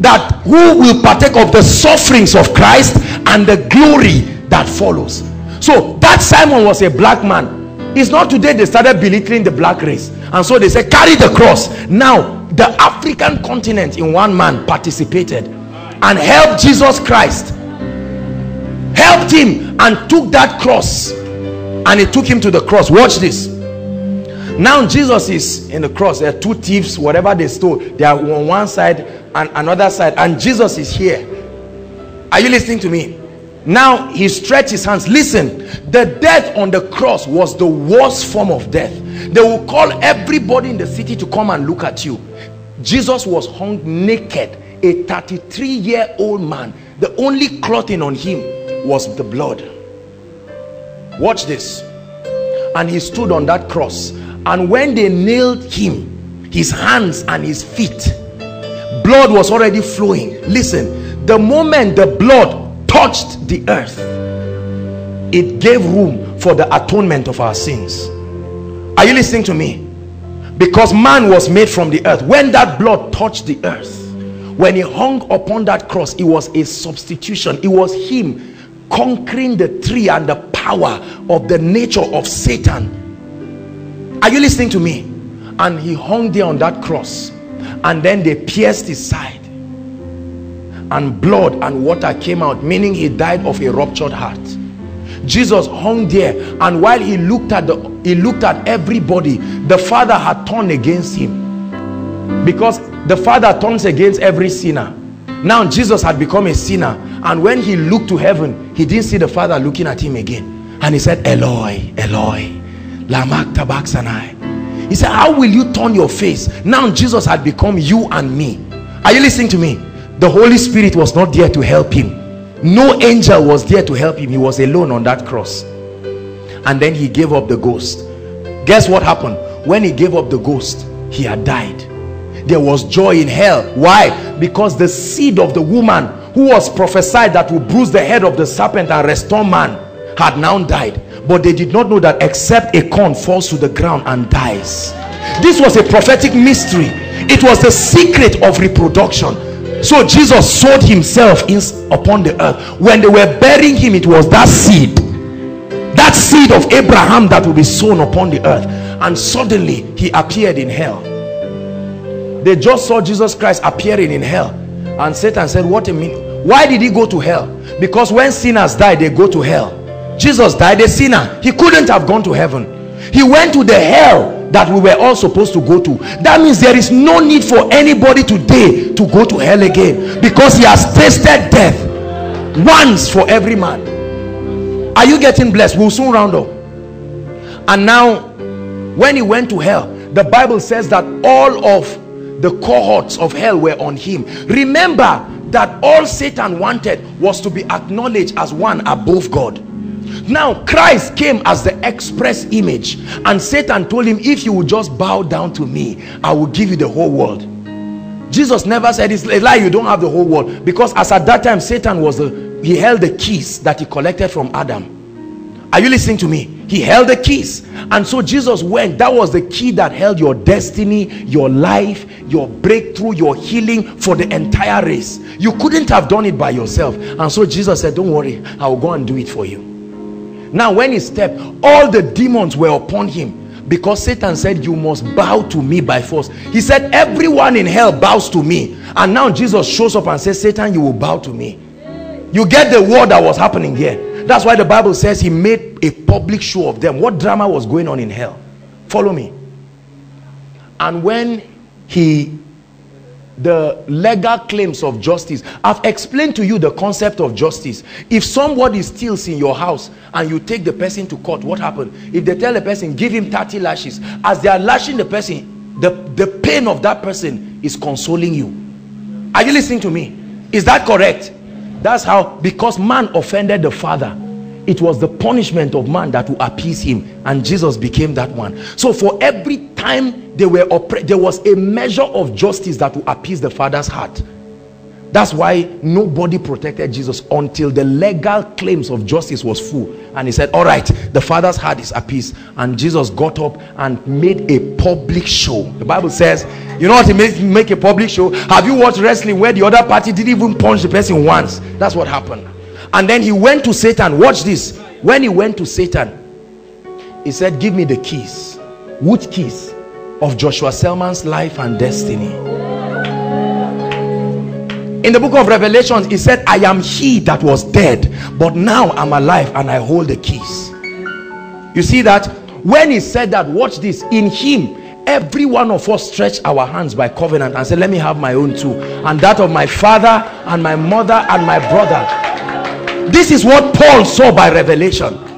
that who will partake of the sufferings of Christ and the glory that follows. So that Simon was a black man it's not today they started belittling the black race. And so they said carry the cross. Now the african continent in one man participated and helped jesus christ helped him and took that cross. And he took him to the cross. Watch this. Now jesus is in the cross. There are two thieves whatever they stole. They are on one side and another side. And jesus is here. Are you listening to me now he stretched his hands. Listen the death on the cross was the worst form of death. They will call everybody in the city to come and look at you. Jesus was hung naked. A 33 year old man the only clothing on him was the blood. Watch this. And he stood on that cross. And when they nailed him his hands and his feet blood was already flowing. Listen the moment the blood touched the earth. It gave room for the atonement of our sins. Are you listening to me? Because man was made from the earth. When that blood touched the earth when he hung upon that cross it was a substitution. It was him conquering the tree and the power of the nature of satan. Are you listening to me? And he hung there on that cross. And then they pierced his side and blood and water came out meaning he died of a ruptured heart. Jesus hung there and while he looked at the he looked at everybody the father had turned against him. Because the father turns against every sinner. Now jesus had become a sinner and when he looked to heaven he didn't see the father looking at him again. And he said eloi eloi lama sabachthani he said how will you turn your face? Now jesus had become you and me. Are you listening to me the holy spirit was not there to help him. No angel was there to help him. He was alone on that cross. And then he gave up the ghost. Guess what happened? When he gave up the ghost he had died. There was joy in hell. Why? Because the seed of the woman who was prophesied that would bruise the head of the serpent and restore man had now died. But they did not know that except a corn falls to the ground and dies. This was a prophetic mystery. It was the secret of reproduction so jesus sowed himself in upon the earth. When they were burying him it was that seed. That seed of abraham that will be sown upon the earth. And suddenly he appeared in hell. They just saw jesus christ appearing in hell. And satan said what a minute why did he go to hell? Because when sinners die they go to hell. Jesus died a sinner. He couldn't have gone to heaven he went to the hell that we were all supposed to go to. That means there is no need for anybody today to go to hell again because he has tasted death once for every man. Are you getting blessed? We'll soon round up. And now when he went to hell the bible says that all of the cohorts of hell were on him. Remember that all satan wanted was to be acknowledged as one above god now christ came as the express image and satan told him if you will just bow down to me i will give you the whole world. Jesus never said it's a lie you don't have the whole world because as at that time satan was the he held the keys that he collected from adam. Are you listening to me? He held the keys. And so jesus went. That was the key that held your destiny your life your breakthrough your healing for the entire race. You couldn't have done it by yourself. And so jesus said don't worry i will go and do it for you now when he stepped all the demons were upon him because satan said you must bow to me by force. He said everyone in hell bows to me. And now jesus shows up and says satan you will bow to me. You get the word that was happening here. That's why the bible says he made a public show of them. What drama was going on in hell? Follow me. And when he the legal claims of justice. I've explained to you the concept of justice. If somebody steals in your house and you take the person to court what happened? If they tell the person give him 30 lashes as they are lashing the person the the pain of that person is consoling you. Are you listening to me? Is that correct? That's how because man offended the father it was the punishment of man that will appease him and jesus became that one. So for every time they were there was a measure of justice that will appease the father's heart. That's why nobody protected jesus until the legal claims of justice was full. And he said all right the father's heart is appeased. And jesus got up and made a public show. The bible says you know what he made make a public show? Have you watched wrestling where the other party didn't even punch the person once? That's what happened. And then he went to satan. Watch this. When he went to satan he said give me the keys. Which keys of joshua selman's life and destiny. In the book of revelations he said i am he that was dead but now i'm alive and i hold the keys. You see that? When he said that watch this in him every one of us stretched our hands by covenant and said let me have my own too and that of my father and my mother and my brother. This is what paul saw by revelation.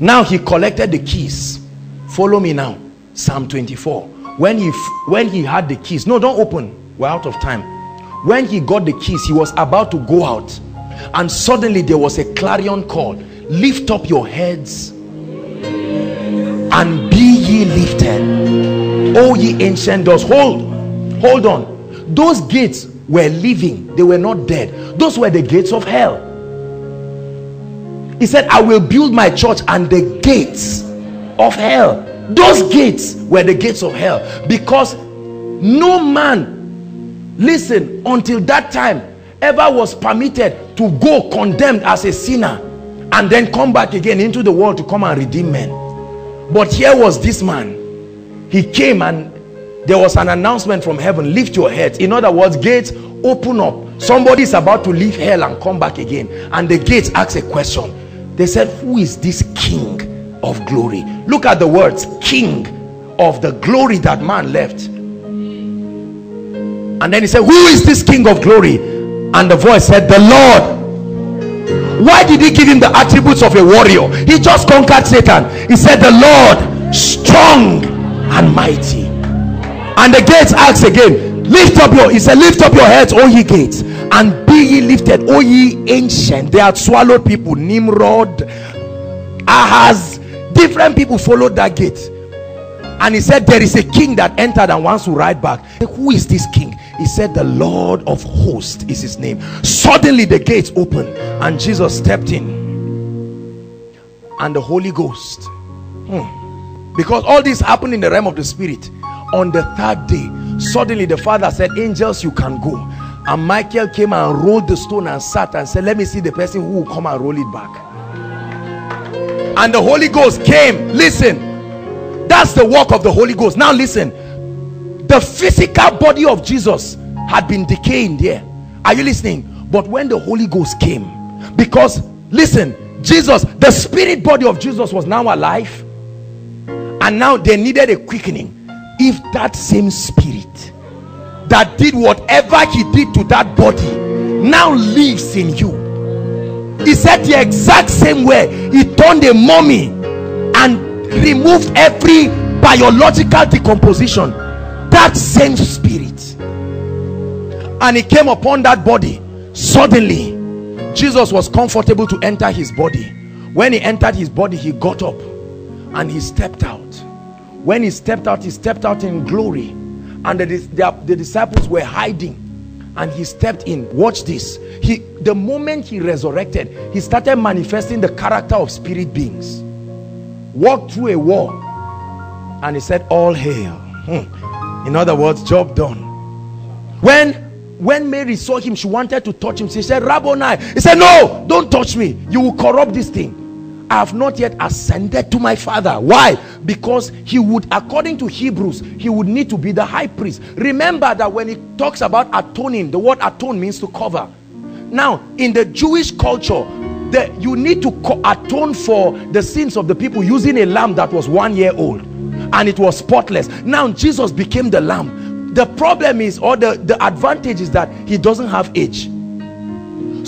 Now he collected the keys. Follow me now psalm 24 when he when he had the keys no don't open. We're out of time. When he got the keys he was about to go out. And suddenly there was a clarion call. Lift up your heads and be ye lifted oh ye ancient doors. Hold hold on. Those gates were living. They were not dead. Those were the gates of hell. He said i will build my church and the gates of hell those gates were the gates of hell because no man listen until that time ever was permitted to go condemned as a sinner and then come back again into the world to come and redeem men. But here was this man. He came and there was an announcement from heaven lift your heads. In other words gates open up. Somebody is about to leave hell and come back again. And the gates ask a question. They said who is this king of glory. Look at the words king of the glory that man left. And then he said who is this king of glory? And the voice said the lord. Why did he give him the attributes of a warrior? He just conquered satan. He said the lord strong and mighty. And the gates asked again lift up your he said lift up your heads o ye gates and be ye lifted o ye ancient. They had swallowed people nimrod ahaz different people followed that gate. And he said there is a king that entered and wants to ride back. Who is this king? He said the lord of hosts is his name. Suddenly the gates opened and jesus stepped in. And the holy ghost. Hmm. because all this happened in the realm of the spirit. On the third day suddenly the father said angels you can go. And michael came and rolled the stone and sat and said let me see the person who will come and roll it back and the holy ghost came. Listen. That's the work of the holy ghost. Now listen. The physical body of jesus had been decaying there. Are you listening? But when the holy ghost came because listen jesus the spirit body of jesus was now alive. And now they needed a quickening. If that same spirit that did whatever he did to that body now lives in you he said the exact same way. He turned a mummy and removed every biological decomposition. That same spirit. And he came upon that body. Suddenly jesus was comfortable to enter his body. When he entered his body he got up and he stepped out. When he stepped out he stepped out in glory. And the, the, the, disciples were hiding and he stepped in. Watch this. He the moment he resurrected he started manifesting the character of spirit beings. Walked through a wall. And he said all hail. Hmm. in other words job done. When when mary saw him she wanted to touch him. She said rabboni. He said no don't touch me. You will corrupt this thing I have not yet ascended to my father. Why? Because he would according to Hebrews he would need to be the high priest. Remember that when he talks about atoning the word atone means to cover. Now in the Jewish culture that you need to atone for the sins of the people using a lamb that was one year old. And it was spotless. Now Jesus became the lamb. The problem is or the the advantage is that he doesn't have age.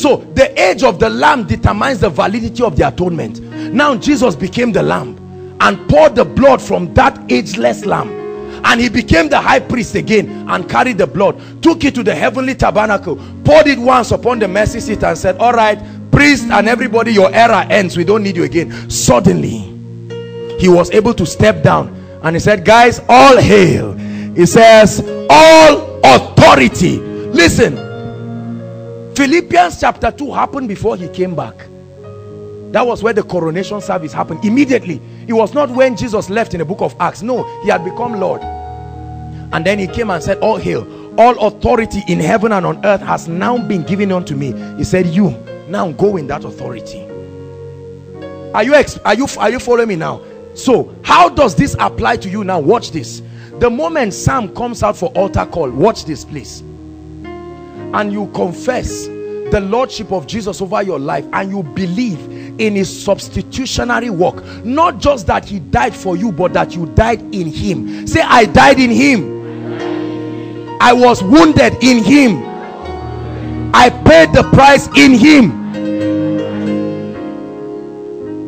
So the age of the lamb determines the validity of the atonement now jesus became the lamb and poured the blood from that ageless lamb. And he became the high priest again and carried the blood took it to the heavenly tabernacle poured it once upon the mercy seat and said all right priest and everybody your era ends. We don't need you again. Suddenly he was able to step down and he said guys all hail. He says all authority. Listen philippians chapter 2 happened before he came back that was where the coronation service happened. Immediately. It was not when jesus left in the book of acts. No he had become lord. And then he came and said all hail. All authority in heaven and on earth has now been given unto me. He said you now go in that authority. Are you ex are you are you following me now? So how does this apply to you now? Watch this. The moment sam comes out for altar call watch this please. And you confess the lordship of jesus over your life and you believe in his substitutionary work. Not just that he died for you but that you died in him. Say i died in him. I was wounded in him. I paid the price in him.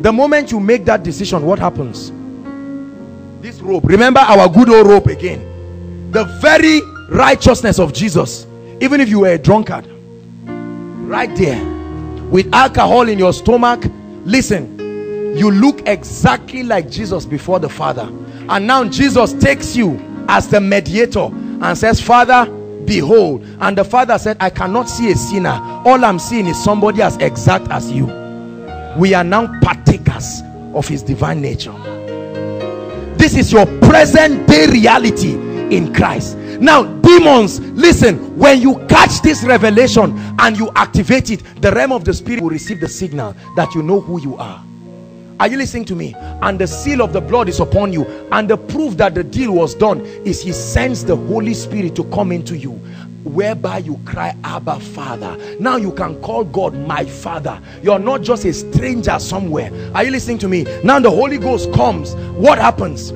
The moment you make that decision what happens? This robe remember our good old robe again. The very righteousness of jesus even if you were a drunkard right there with alcohol in your stomach listen you look exactly like jesus before the father. And now jesus takes you as the mediator and says father behold. And the father said i cannot see a sinner. All i'm seeing is somebody as exact as you. We are now partakers of his divine nature. This is your present day reality in christ. Now demons listen when you catch this revelation and you activate it the realm of the spirit will receive the signal that you know who you are. Are you listening to me? And the seal of the blood is upon you. And the proof that the deal was done is he sends the holy spirit to come into you whereby you cry abba father. Now you can call god my father. You're not just a stranger somewhere. Are you listening to me? Now the holy ghost comes. What happens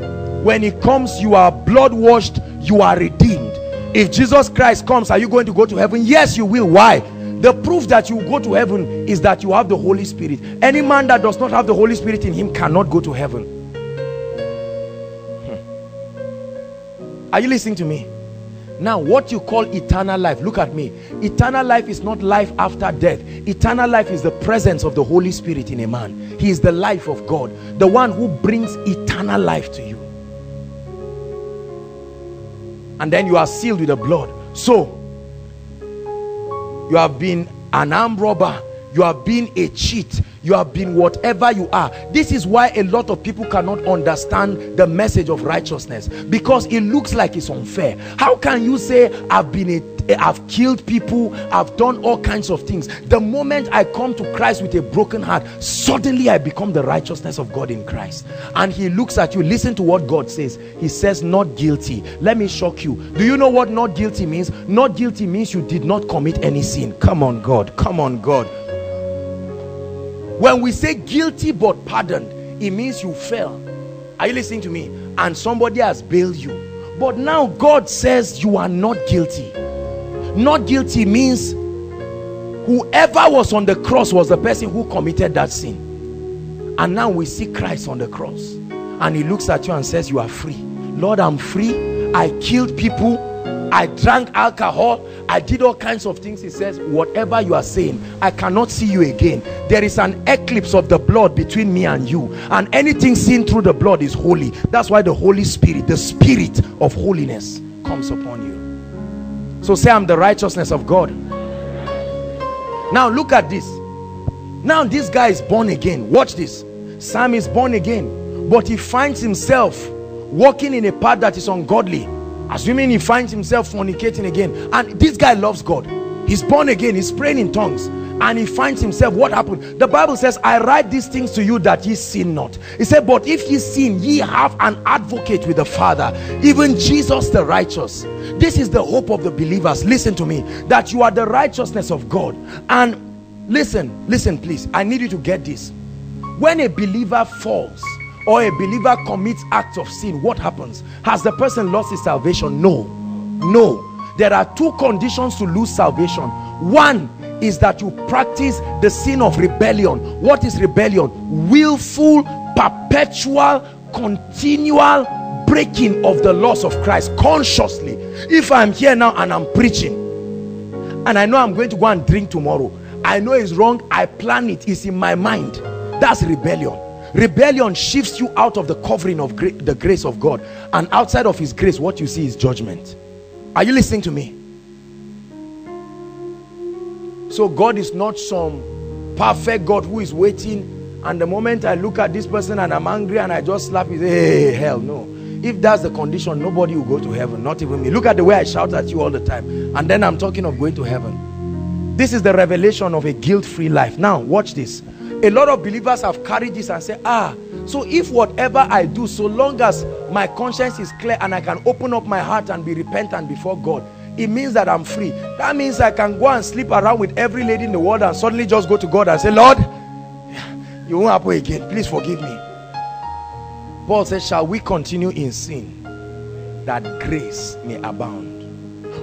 when he comes you are blood washed you are redeemed. If jesus christ comes are you going to go to heaven? Yes you will. Why? The proof that you go to heaven is that you have the holy spirit. Any man that does not have the holy spirit in him cannot go to heaven. Hmm. are you listening to me? Now what you call eternal life look at me. Eternal life is not life after death. Eternal life is the presence of the holy spirit in a man. He is the life of god the one who brings eternal life to you and then you are sealed with the blood. So you have been an armed robber. You have been a cheat. You have been whatever you are. This is why a lot of people cannot understand the message of righteousness. Because it looks like it's unfair. How can you say i've been a Eh, I've killed people. I've done all kinds of things. The moment I come to Christ with a broken heart suddenly I become the righteousness of God in Christ. And he looks at you. Listen to what God says. He says not guilty. Let me shock you. Do you know what not guilty means? Not guilty means you did not commit any sin. Come on God. Come on God. When we say guilty but pardoned it means you fell. Are you listening to me? And somebody has bailed you. But now God says you are not guilty not guilty means whoever was on the cross was the person who committed that sin. And now we see Christ on the cross. And he looks at you and says you are free. Lord I'm free. I killed people. I drank alcohol. I did all kinds of things. He says whatever you are saying I cannot see you again. There is an eclipse of the blood between me and you. And anything seen through the blood is holy. That's why the Holy Spirit the spirit of holiness comes upon you so say I'm the righteousness of God. Now look at this. Now this guy is born again. Watch this. Sam is born again but he finds himself walking in a path that is ungodly assuming he finds himself fornicating again. And this guy loves God. He's born again. He's praying in tongues and he finds himself what happened? The bible says i write these things to you that ye sin not. He said but if ye sin ye have an advocate with the father even jesus the righteous. This is the hope of the believers. Listen to me that you are the righteousness of god. And listen listen please. I need you to get this. When a believer falls or a believer commits acts of sin what happens? Has the person lost his salvation? No. No. There are two conditions to lose salvation. One is that you practice the sin of rebellion. What is rebellion? Willful perpetual continual breaking of the laws of Christ consciously. If I'm here now and I'm preaching and I know I'm going to go and drink tomorrow I know it's wrong I plan it it's in my mind. That's rebellion. Rebellion shifts you out of the covering of gra the grace of God. And outside of his grace what you see is judgment. Are you listening to me so God is not some perfect God who is waiting. And the moment I look at this person and I'm angry and I just slap it hey hell no. If that's the condition nobody will go to heaven. Not even me. Look at the way I shout at you all the time. And then I'm talking of going to heaven. This is the revelation of a guilt-free life. Now watch this. A lot of believers have carried this and say ah so if whatever i do so long as my conscience is clear and i can open up my heart and be repentant before god it means that i'm free. That means i can go and sleep around with every lady in the world and suddenly just go to god and say lord you won't happen again. Please forgive me. Paul says shall we continue in sin that grace may abound?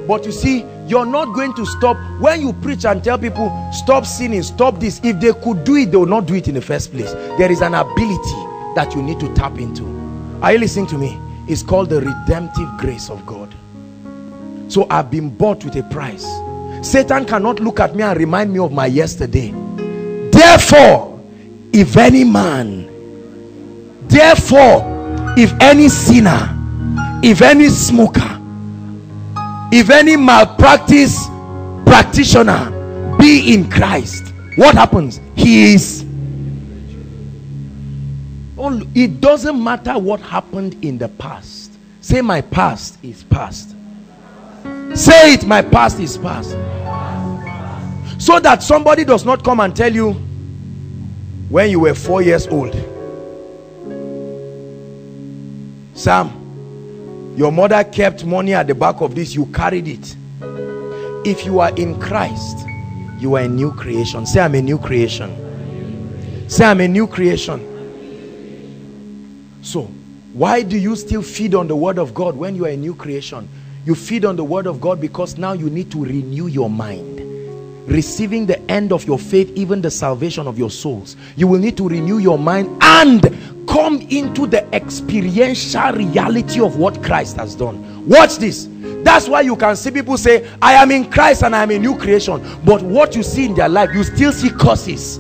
But you see you're not going to stop. When you preach and tell people stop sinning stop this if they could do it they will not do it in the first place. There is an ability that you need to tap into. Are you listening to me? It's called the redemptive grace of God so I've been bought with a price. Satan cannot look at me and remind me of my yesterday. Therefore if any man therefore if any sinner if any smoker if any malpractice practitioner be in Christ what happens? He is. It doesn't matter what happened in the past. Say my past is past say it my past is past. So that somebody does not come and tell you when you were four years old. Sam your mother kept money at the back of this you carried it. If you are in Christ you are a new creation. Say I'm a new creation. Say I'm a new creation. So why do you still feed on the word of God when you are a new creation you feed on the word of God because now you need to renew your mind. Receiving the end of your faith even the salvation of your souls. You will need to renew your mind and come into the experiential reality of what Christ has done. Watch this. That's why you can see people say I am in Christ and I am a new creation. But what you see in their life you still see curses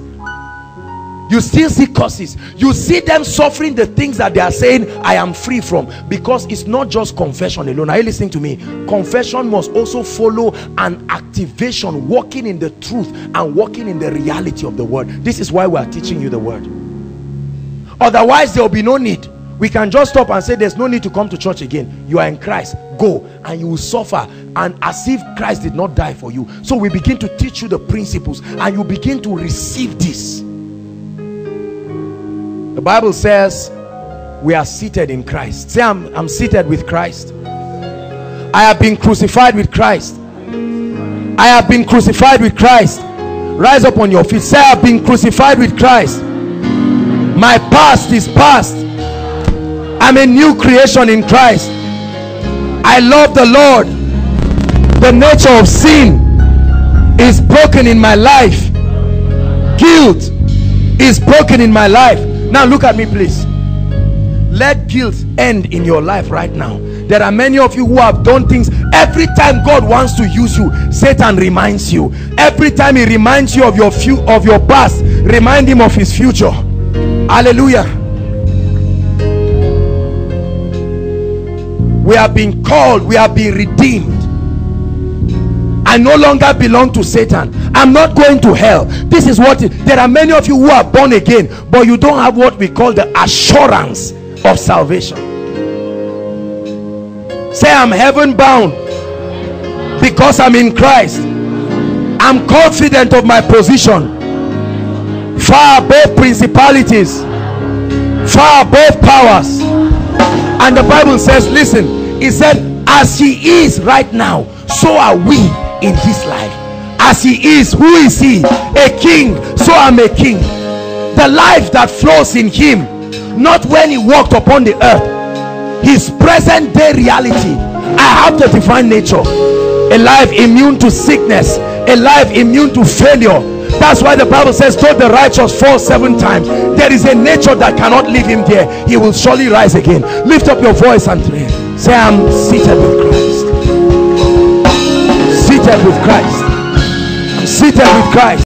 you still see curses. You see them suffering the things that they are saying i am free from because it's not just confession alone. Are you listening to me? Confession must also follow an activation walking in the truth and walking in the reality of the word. This is why we are teaching you the word. Otherwise there will be no need. We can just stop and say there's no need to come to church again. You are in christ. Go and you will suffer. And as if christ did not die for you. So we begin to teach you the principles and you begin to receive this the Bible says we are seated in Christ. Say, I'm, I'm seated with Christ. I have been crucified with Christ. I have been crucified with Christ. Rise up on your feet. Say, I have been crucified with Christ. My past is past. I'm a new creation in Christ. I love the Lord. The nature of sin is broken in my life. Guilt is broken in my life now look at me please. Let guilt end in your life right now. There are many of you who have done things. Every time god wants to use you satan reminds you. Every time he reminds you of your few of your past remind him of his future. Hallelujah. We have been called. We have been redeemed I no longer belong to Satan. I'm not going to hell. This is what it, there are many of you who are born again, but you don't have what we call the assurance of salvation. Say, I'm heaven bound because I'm in Christ. I'm confident of my position, far above principalities, far above powers. And the Bible says, listen, he said, as he is right now, so are we in his life. As he is who is he? A king. So i'm a king. The life that flows in him not when he walked upon the earth. His present day reality. I have the divine nature. A life immune to sickness. A life immune to failure. That's why the bible says though the righteous fall seven times there is a nature that cannot leave him there. He will surely rise again. Lift up your voice and pray. Say i'm seated with christ seated with Christ. Seated with Christ.